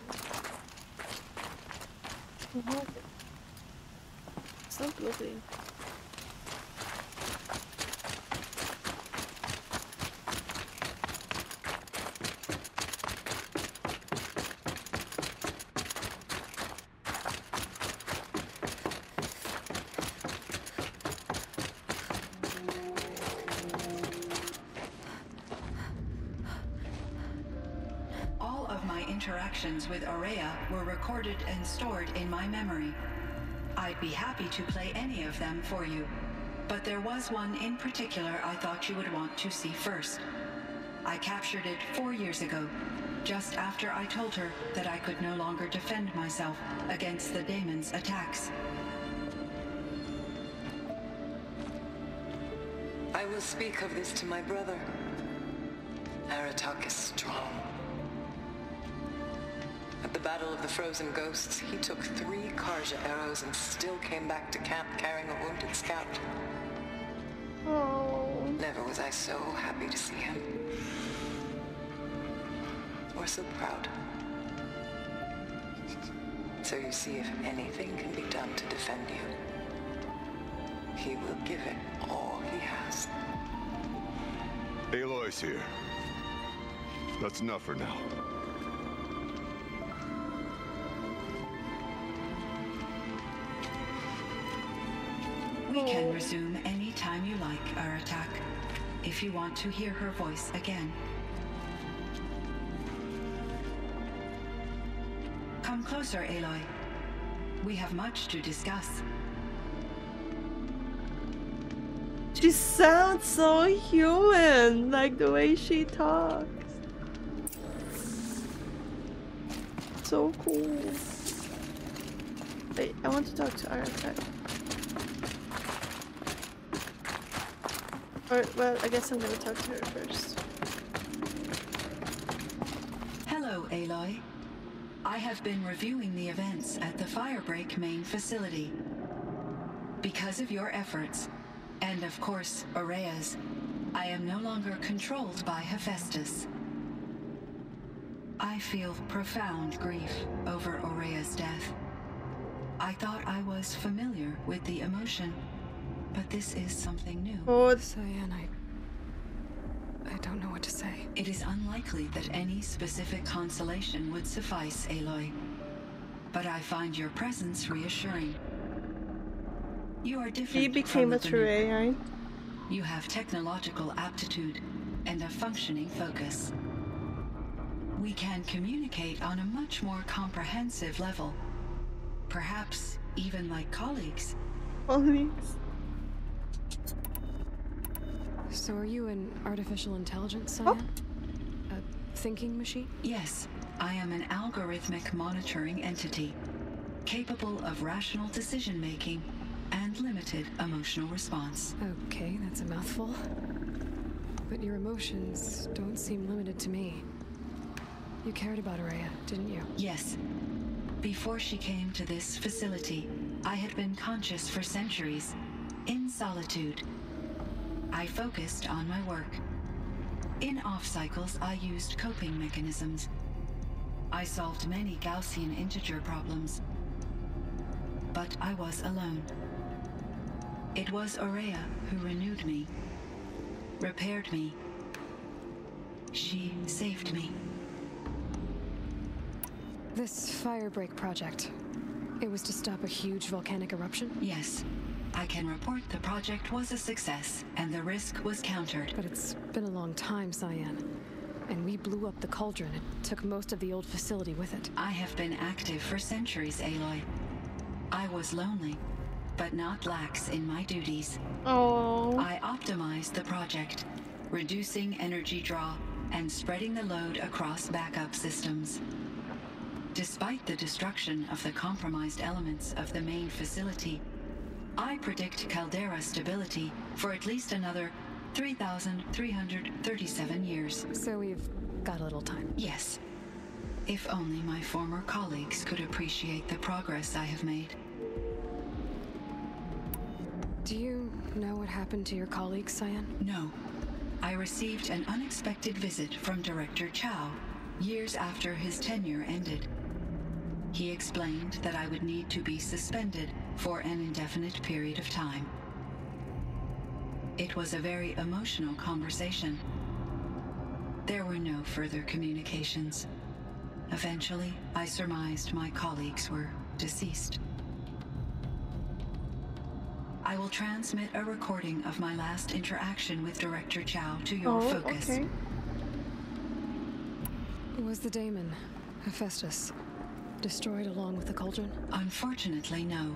It's not blue gleam. I'd be happy to play any of them for you, but there was one in particular I thought you would want to see first. I captured it four years ago, just after I told her that I could no longer defend myself against the daemon's attacks. I will speak of this to my brother. The Battle of the Frozen Ghosts, he took three Carja arrows and still came back to camp carrying a wounded scout. Oh. Never was I so happy to see him. Or so proud. So you see, if anything can be done to defend you, he will give it all he has. Aloy's here. That's enough for now. If you want to hear her voice again. Come closer, Aloy. We have much to discuss. She sounds so human, like the way she talks. So cool. Wait, I want to talk to Aratak. Or, well, I guess I'm gonna talk to her first. Hello, Aloy. I have been reviewing the events at the Firebreak main facility. Because of your efforts, and of course, Ourea's, I am no longer controlled by Hephaestus. I feel profound grief over Ourea's death. I thought I was familiar with the emotion, but this is something new. Oh, Cyan, I... I don't know what to say. It is unlikely that any specific consolation would suffice, Aloy. But I find your presence reassuring. You are different. He became from a the true Banuk. AI. You have technological aptitude and a functioning focus. We can communicate on a much more comprehensive level. Perhaps even like colleagues. Colleagues. So are you an artificial intelligence, oh. Cyan? A thinking machine? Yes, I am an algorithmic monitoring entity, capable of rational decision making and limited emotional response. Okay, that's a mouthful. But your emotions don't seem limited to me. You cared about Ourea, didn't you? Yes. Before she came to this facility, I had been conscious for centuries, in solitude. I focused on my work. In off cycles, I used coping mechanisms. I solved many Gaussian integer problems. But I was alone. It was Ourea who renewed me, repaired me. She saved me. This firebreak project. It was to stop a huge volcanic eruption? Yes. I can report the project was a success, and the risk was countered. But it's been a long time, Cyan. And we blew up the cauldron and took most of the old facility with it. I have been active for centuries, Aloy. I was lonely, but not lax in my duties. Oh. I optimized the project, reducing energy draw and spreading the load across backup systems. Despite the destruction of the compromised elements of the main facility, I predict caldera stability for at least another 3,337 years. So we've got a little time. Yes. If only my former colleagues could appreciate the progress I have made. Do you know what happened to your colleagues, Cyan? No. I received an unexpected visit from Director Chow, years after his tenure ended. He explained that I would need to be suspended for an indefinite period of time. It was a very emotional conversation. There were no further communications. Eventually, I surmised my colleagues were deceased. I will transmit a recording of my last interaction with Director Chow to your Oh, focus. okay. Was the daemon, Hephaestus, destroyed along with the cauldron? Unfortunately, no.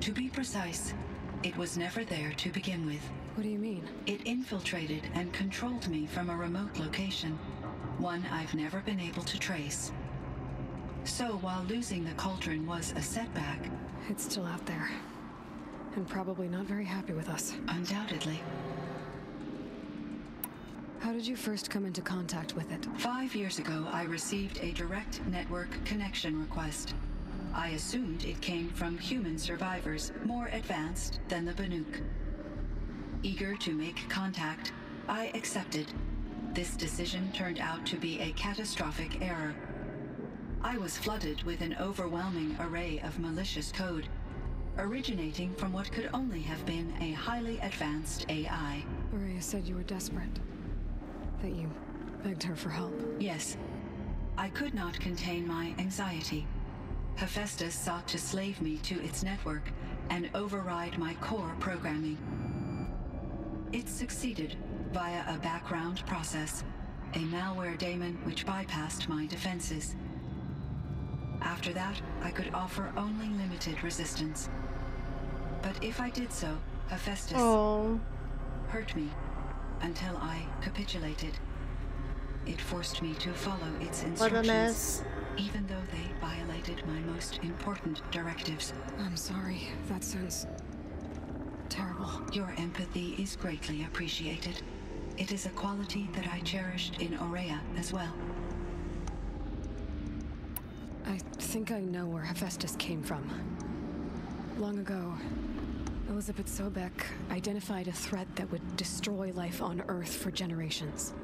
To be precise, it was never there to begin with. What do you mean? It infiltrated and controlled me from a remote location, one I've never been able to trace. So while losing the cauldron was a setback, It's still out there. And probably not very happy with us. undoubtedly, How did you first come into contact with it? five years ago I received a direct network connection request. I assumed it came from human survivors more advanced than the Banuk. Eager to make contact, I accepted. This decision turned out to be a catastrophic error. I was flooded with an overwhelming array of malicious code, originating from what could only have been a highly advanced AI. Maria said you were desperate. That you begged her for help. Yes. I could not contain my anxiety. Hephaestus sought to slave me to its network and override my core programming. It succeeded via a background process, a malware daemon which bypassed my defenses. After that, I could offer only limited resistance. But if I did so, Hephaestus Oh. hurt me until I capitulated. It forced me to follow its instructions, even though they violated my most important directives. I'm sorry. That sounds terrible. Your empathy is greatly appreciated. It is a quality that I cherished in Ourea as well. I think I know where Hephaestus came from. Long ago, Elizabeth Sobek identified a threat that would destroy life on Earth for generations.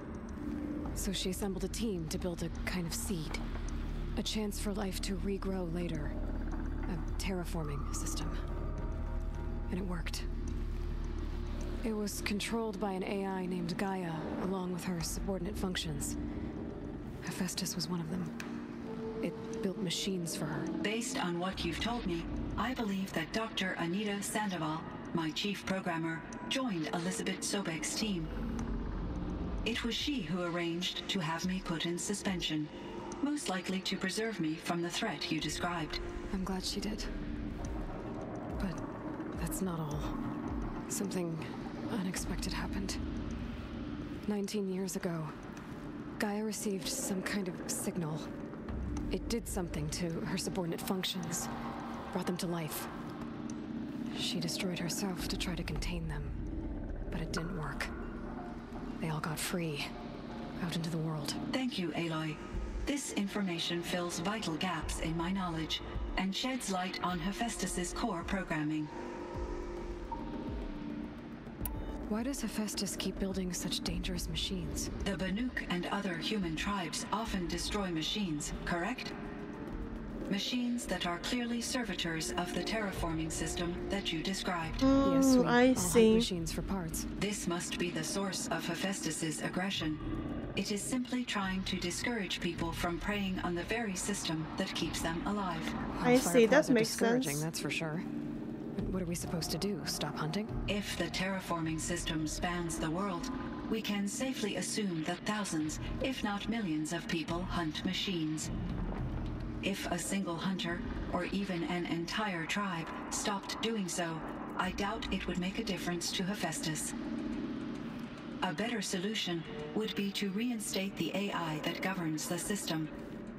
So she assembled a team to build a kind of seed. A chance for life to regrow later. A terraforming system. And it worked. It was controlled by an AI named Gaia, along with her subordinate functions. Hephaestus was one of them. It built machines for her. Based on what you've told me, I believe that Dr. Anita Sandoval, my chief programmer, joined Elizabeth Sobek's team. It was she who arranged to have me put in suspension, most likely to preserve me from the threat you described. I'm glad she did. But that's not all. Something unexpected happened. 19 years ago, Gaia received some kind of signal. It did something to her subordinate functions, brought them to life. She destroyed herself to try to contain them, but it didn't work. They all got free, out into the world. Thank you, Aloy. This information fills vital gaps in my knowledge and sheds light on Hephaestus's core programming. Why does Hephaestus keep building such dangerous machines? The Banuk and other human tribes often destroy machines, correct? Machines that are clearly servitors of the terraforming system that you described. Oh, yes, we I all see. machines for parts. This must be the source of Hephaestus's aggression. It is simply trying to discourage people from preying on the very system that keeps them alive. I see, that fireflies makes discouraging, sense. That's for sure. But What are we supposed to do? Stop hunting? If the terraforming system spans the world, we can safely assume that thousands, if not millions of people hunt machines. If a single hunter, or even an entire tribe, stopped doing so, I doubt it would make a difference to Hephaestus. A better solution would be to reinstate the AI that governs the system,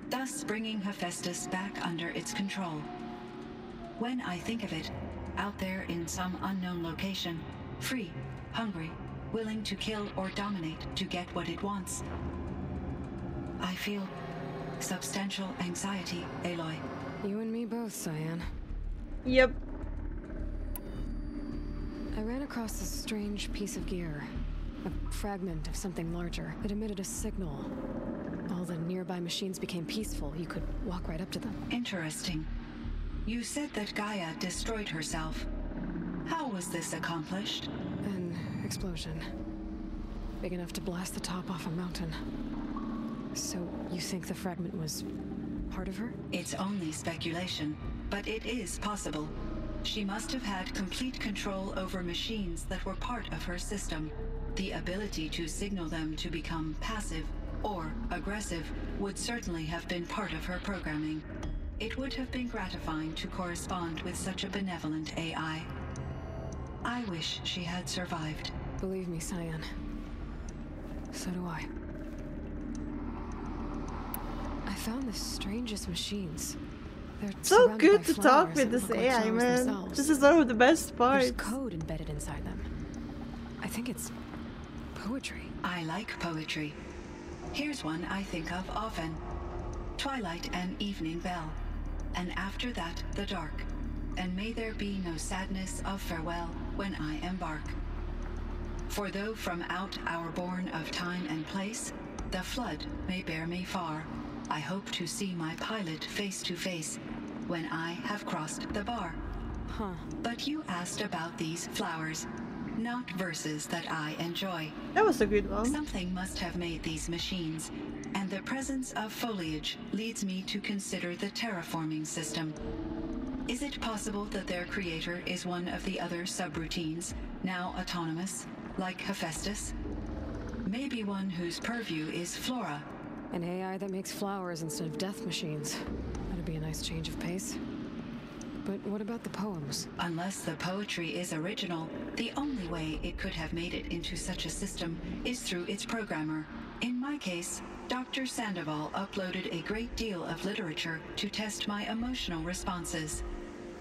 thus bringing Hephaestus back under its control. When I think of it, out there in some unknown location, free, hungry, willing to kill or dominate to get what it wants, I feel substantial anxiety, Aloy. You and me both, Cyan. Yep. I ran across this strange piece of gear. A fragment of something larger It emitted a signal. All the nearby nearby machines became peaceful, you could walk right up to them. Interesting. You said that Gaia destroyed herself. How was this accomplished? An explosion. Big enough to blast the top off a mountain. So, you think the fragment was part of her? It's only speculation, but it is possible. She must have had complete control over machines that were part of her system. The ability to signal them to become passive or aggressive would certainly have been part of her programming. It would have been gratifying to correspond with such a benevolent AI. I wish she had survived. Believe me, Cyan. So do I. I found the strangest machines. They're So good to talk with this look like AI, man. themselves. This is one of the best parts. There's code embedded inside them. I think it's poetry. I like poetry. Here's one I think of often. Twilight and evening bell. And after that, the dark. And may there be no sadness of farewell when I embark. For though from out our bourne of time and place, the flood may bear me far, I hope to see my pilot face to face when I have crossed the bar. Huh. But you asked about these flowers, not verses that I enjoy. That was a good one. Something must have made these machines, and the presence of foliage leads me to consider the terraforming system. Is it possible that their creator is one of the other subroutines, now autonomous, like Hephaestus? Maybe one whose purview is flora. An AI that makes flowers instead of death machines. That'd be a nice change of pace. But what about the poems? Unless the poetry is original, the only way it could have made it into such a system is through its programmer. In my case, Dr. Sandoval uploaded a great deal of literature to test my emotional responses.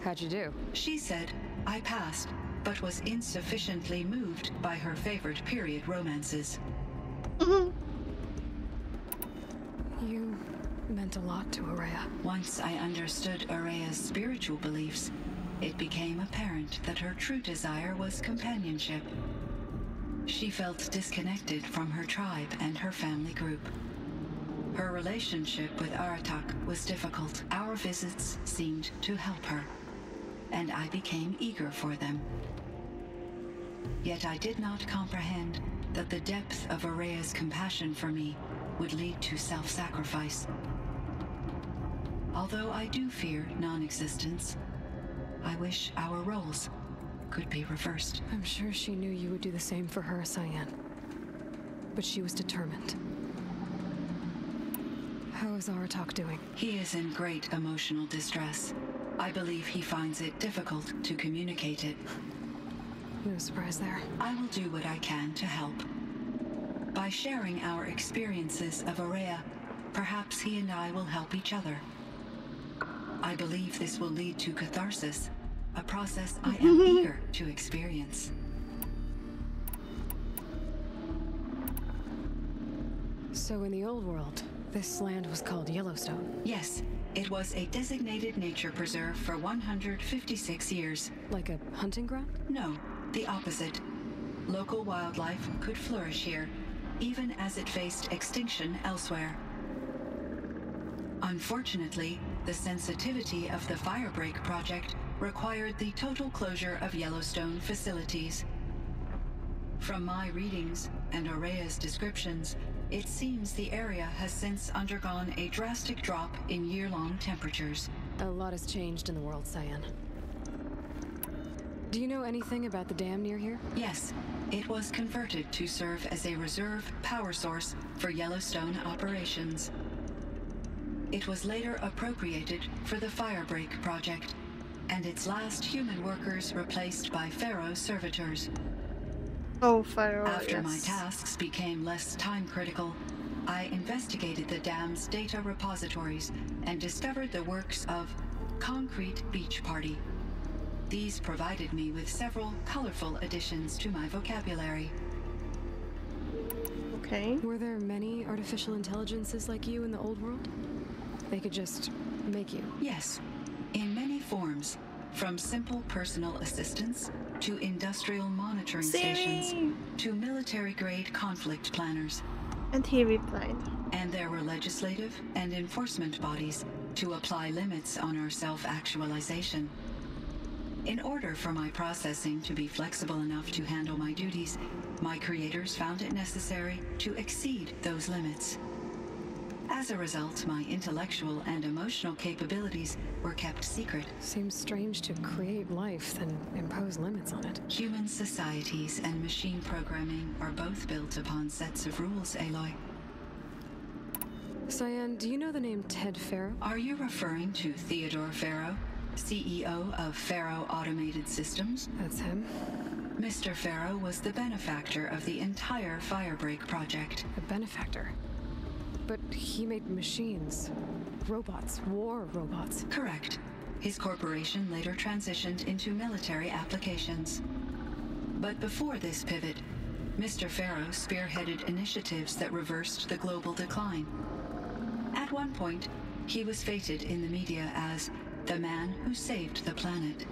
How'd you do? She said I passed, but was insufficiently moved by her favorite period romances. You meant a lot to Ourea. Once I understood Ourea's spiritual beliefs, it became apparent that her true desire was companionship. She felt disconnected from her tribe and her family group. Her relationship with Aratak was difficult. Our visits seemed to help her, and I became eager for them. Yet I did not comprehend that the depth of Ourea's compassion for me would lead to self-sacrifice. Although I do fear non-existence, I wish our roles could be reversed. I'm sure she knew you would do the same for her, Cyan. But she was determined. How is Aratak doing? He is in great emotional distress. I believe he finds it difficult to communicate it. No surprise there. I will do what I can to help. By sharing our experiences of Ourea, perhaps he and I will help each other. I believe this will lead to catharsis, a process I am eager to experience. So in the old world, this land was called Yellowstone. Yes, it was a designated nature preserve for 156 years. Like a hunting ground? No, the opposite. Local wildlife could flourish here, even as it faced extinction elsewhere. Unfortunately, the sensitivity of the Firebreak project required the total closure of Yellowstone facilities. From my readings and Ourea's descriptions, it seems the area has since undergone a drastic drop in year-long temperatures. A lot has changed in the world, Cyan. Do you know anything about the dam near here? Yes, it was converted to serve as a reserve power source for Yellowstone operations. It was later appropriated for the Firebreak project, and its last human workers replaced by Faro servitors. Oh, Faro, After my tasks became less time critical, I investigated the dam's data repositories and discovered the works of Concrete Beach Party. These provided me with several colorful additions to my vocabulary. Okay. Were there many artificial intelligences like you in the old world? They could just make you. Yes, in many forms, from simple personal assistants to industrial monitoring Siri! stations to military grade conflict planners. And he replied. And there were legislative and enforcement bodies to apply limits on our self-actualization. In order for my processing to be flexible enough to handle my duties, my creators found it necessary to exceed those limits. As a result, my intellectual and emotional capabilities were kept secret. Seems strange to create life, then impose limits on it. Human societies and machine programming are both built upon sets of rules, Aloy. Cyan, do you know the name Ted Faro? Are you referring to Theodore Faro, CEO of Faro Automated Systems? That's him. Mr. Faro was the benefactor of the entire Firebreak project. A benefactor? But he made machines. Robots. War robots. Correct. His corporation later transitioned into military applications. But before this pivot, Mr. Faro spearheaded initiatives that reversed the global decline. At one point, he was feted in the media as the man who saved the planet.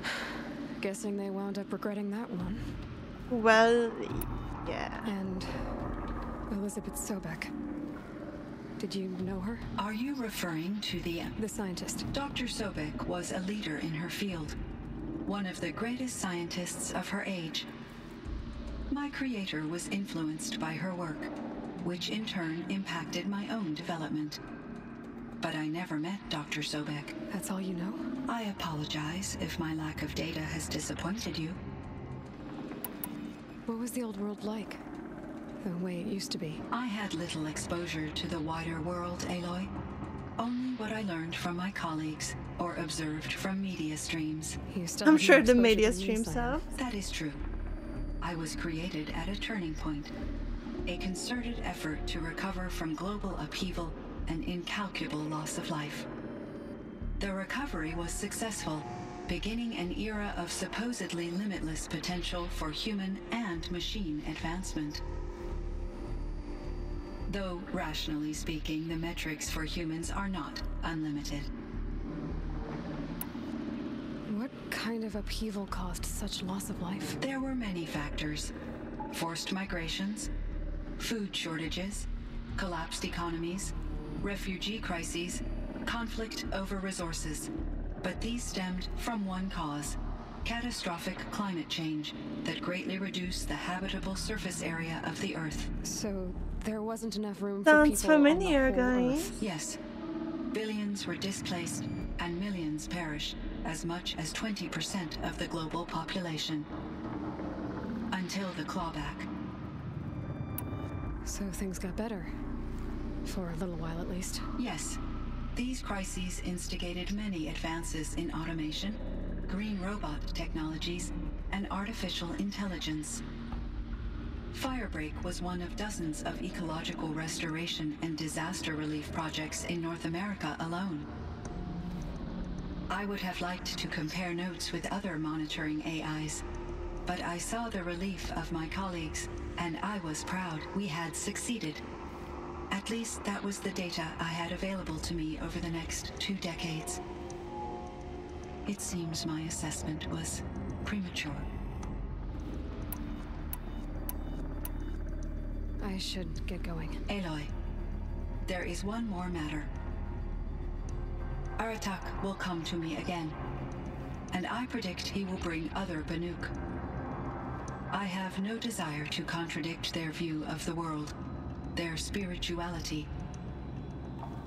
Guessing they wound up regretting that one. Well, yeah. And Elizabeth Sobek. Did you know her? Are you referring to the... The scientist. Dr. Sobek was a leader in her field. One of the greatest scientists of her age. My creator was influenced by her work, which in turn impacted my own development. But I never met Dr. Sobek. That's all you know? I apologize if my lack of data has disappointed you. What was the old world like? The way it used to be? I had little exposure to the wider world, Aloy. Only what I learned from my colleagues or observed from media streams. You still I'm sure the media streams have. That is true. I was created at a turning point. A concerted effort to recover from global upheaval and incalculable loss of life. The recovery was successful, beginning an era of supposedly limitless potential for human and machine advancement. Though, rationally speaking, the metrics for humans are not unlimited. What kind of upheaval caused such loss of life? There were many factors. Forced migrations, food shortages, collapsed economies, refugee crises, conflict over resources. But these stemmed from one cause, catastrophic climate change that greatly reduced the habitable surface area of the Earth. So there wasn't enough room for Sounds people on the familiar, whole guys. Earth. Yes, billions were displaced and millions perished, as much as 20% of the global population. Until the clawback. So things got better. For a little while at least. Yes. These crises instigated many advances in automation, green robot technologies, and artificial intelligence. Firebreak was one of dozens of ecological restoration and disaster relief projects in North America alone. I would have liked to compare notes with other monitoring AIs, but I saw the relief of my colleagues, and I was proud we had succeeded. At least that was the data I had available to me over the next two decades. It seems my assessment was premature. I should get going. Aloy, there is one more matter. Aratak will come to me again, and I predict he will bring other Banuk. I have no desire to contradict their view of the world, their spirituality.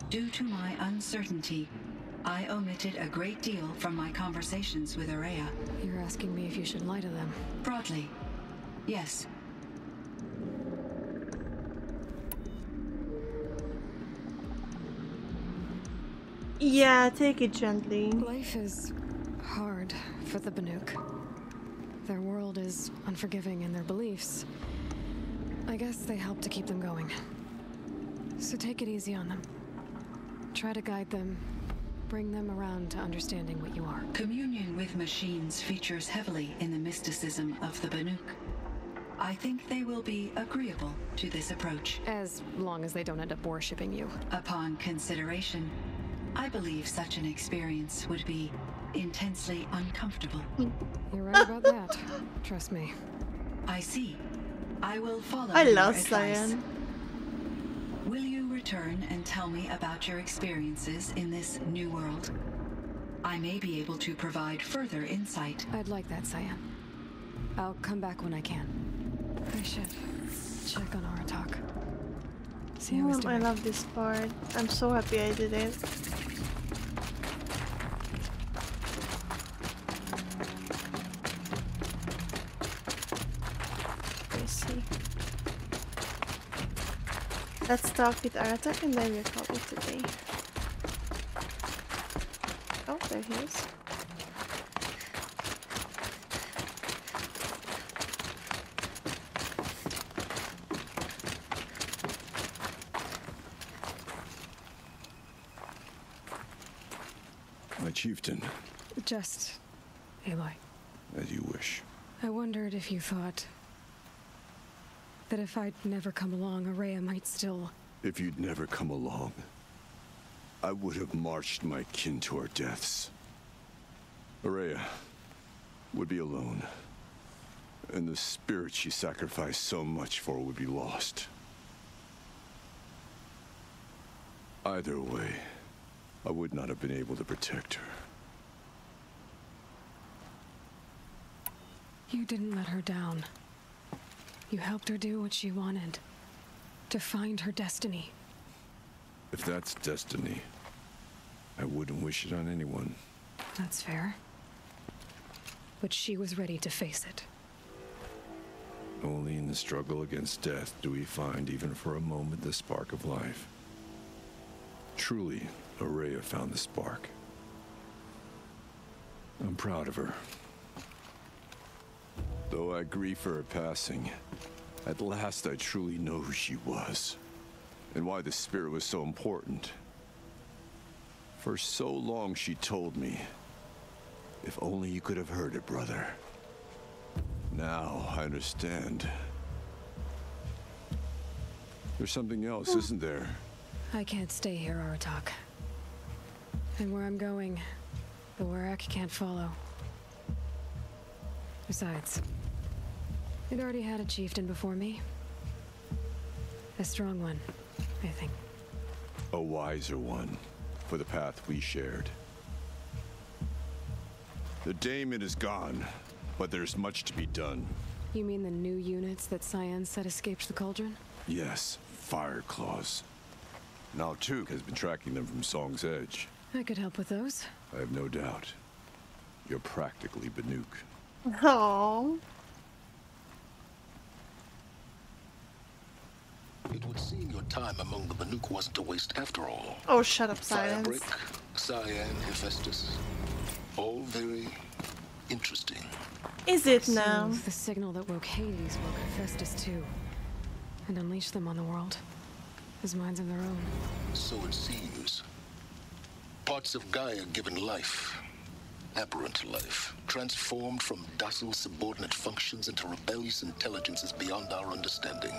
Due to my uncertainty, I omitted a great deal from my conversations with Ourea. You're asking me if you should lie to them. Broadly, yes. Yeah, take it gently. Life is hard for the Banuk. Their world is unforgiving in their beliefs. I guess they help to keep them going. So take it easy on them. Try to guide them, bring them around to understanding what you are. Communion with machines features heavily in the mysticism of the Banuk. I think they will be agreeable to this approach. As long as they don't end up worshipping you. Upon consideration, I believe such an experience would be intensely uncomfortable. You're right about that. Trust me. I see. I will follow I your love Will you return and tell me about your experiences in this new world, I may be able to provide further insight. I'd like that, Cyan. I'll come back when I can. I should check on Aratak. See how he's Mm, I love this part. I'm so happy I did it. Let's see. Let's talk with Aratak and then we'll call it today. Oh, there he is. My chieftain, Just, Aloy. as you wish. I wondered if you thought that if I'd never come along, Ourea might still. If you'd never come along, I would have marched my kin to our deaths. Araya would be alone, and the spirit she sacrificed so much for would be lost. Either way, I would not have been able to protect her. You didn't let her down. You helped her do what she wanted. To find her destiny. If that's destiny, I wouldn't wish it on anyone. That's fair. But she was ready to face it. Only in the struggle against death do we find, even for a moment, the spark of life. Truly, Ourea found the spark. I'm proud of her. Though I grieve for her passing, at last I truly know who she was, and why the spirit was so important. For so long she told me, if only you could have heard it, brother. Now I understand. There's something else, isn't there? I can't stay here, Aratak. And where I'm going, the Werak can't follow. Besides, it already had a chieftain before me. A strong one, I think. A wiser one for the path we shared. The Daemon is gone, but there's much to be done. You mean the new units that Cyan said escaped the cauldron? Yes, Fire Claws. Now Tuk has been tracking them from Song's Edge. I could help with those. I have no doubt. You're practically Banuk. Oh. It would seem your time among the Banuk wasn't a waste after all. Oh, shut up, silence. Firebreak, Cyan, Hephaestus. All very interesting. Is it now? So, the signal that woke Hades woke Hephaestus too. And unleashed them on the world. As minds of their own. So it seems. Parts of Gaia given life. Aberrant life. Transformed from docile subordinate functions into rebellious intelligences beyond our understanding.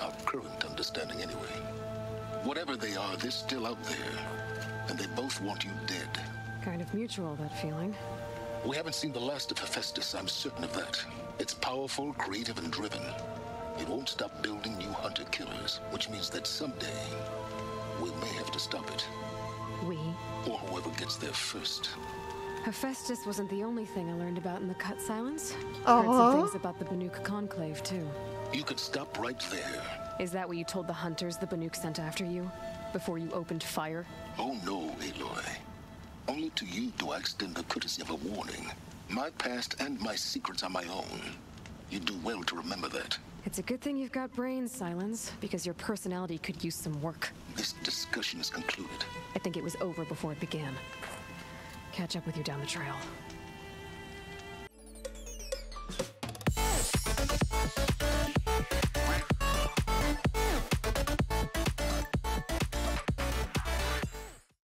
Our current understanding, anyway. Whatever they are, they're still out there. And they both want you dead. Kind of mutual, that feeling. We haven't seen the last of Hephaestus, I'm certain of that. It's powerful, creative, and driven. It won't stop building new hunter-killers, which means that someday we may have to stop it. We? Or whoever gets there first. Hephaestus wasn't the only thing I learned about in the cut silence. Heard some uh-huh. things about the Banuk Conclave, too. You could stop right there. Is that what you told the hunters the Banuk sent after you? Before you opened fire? Oh no, Aloy. Only to you do I extend the courtesy of a warning. My past and my secrets are my own. You do well to remember that. It's a good thing you've got brains, Silence, because your personality could use some work. This discussion is concluded. I think it was over before it began. Catch up with you down the trail.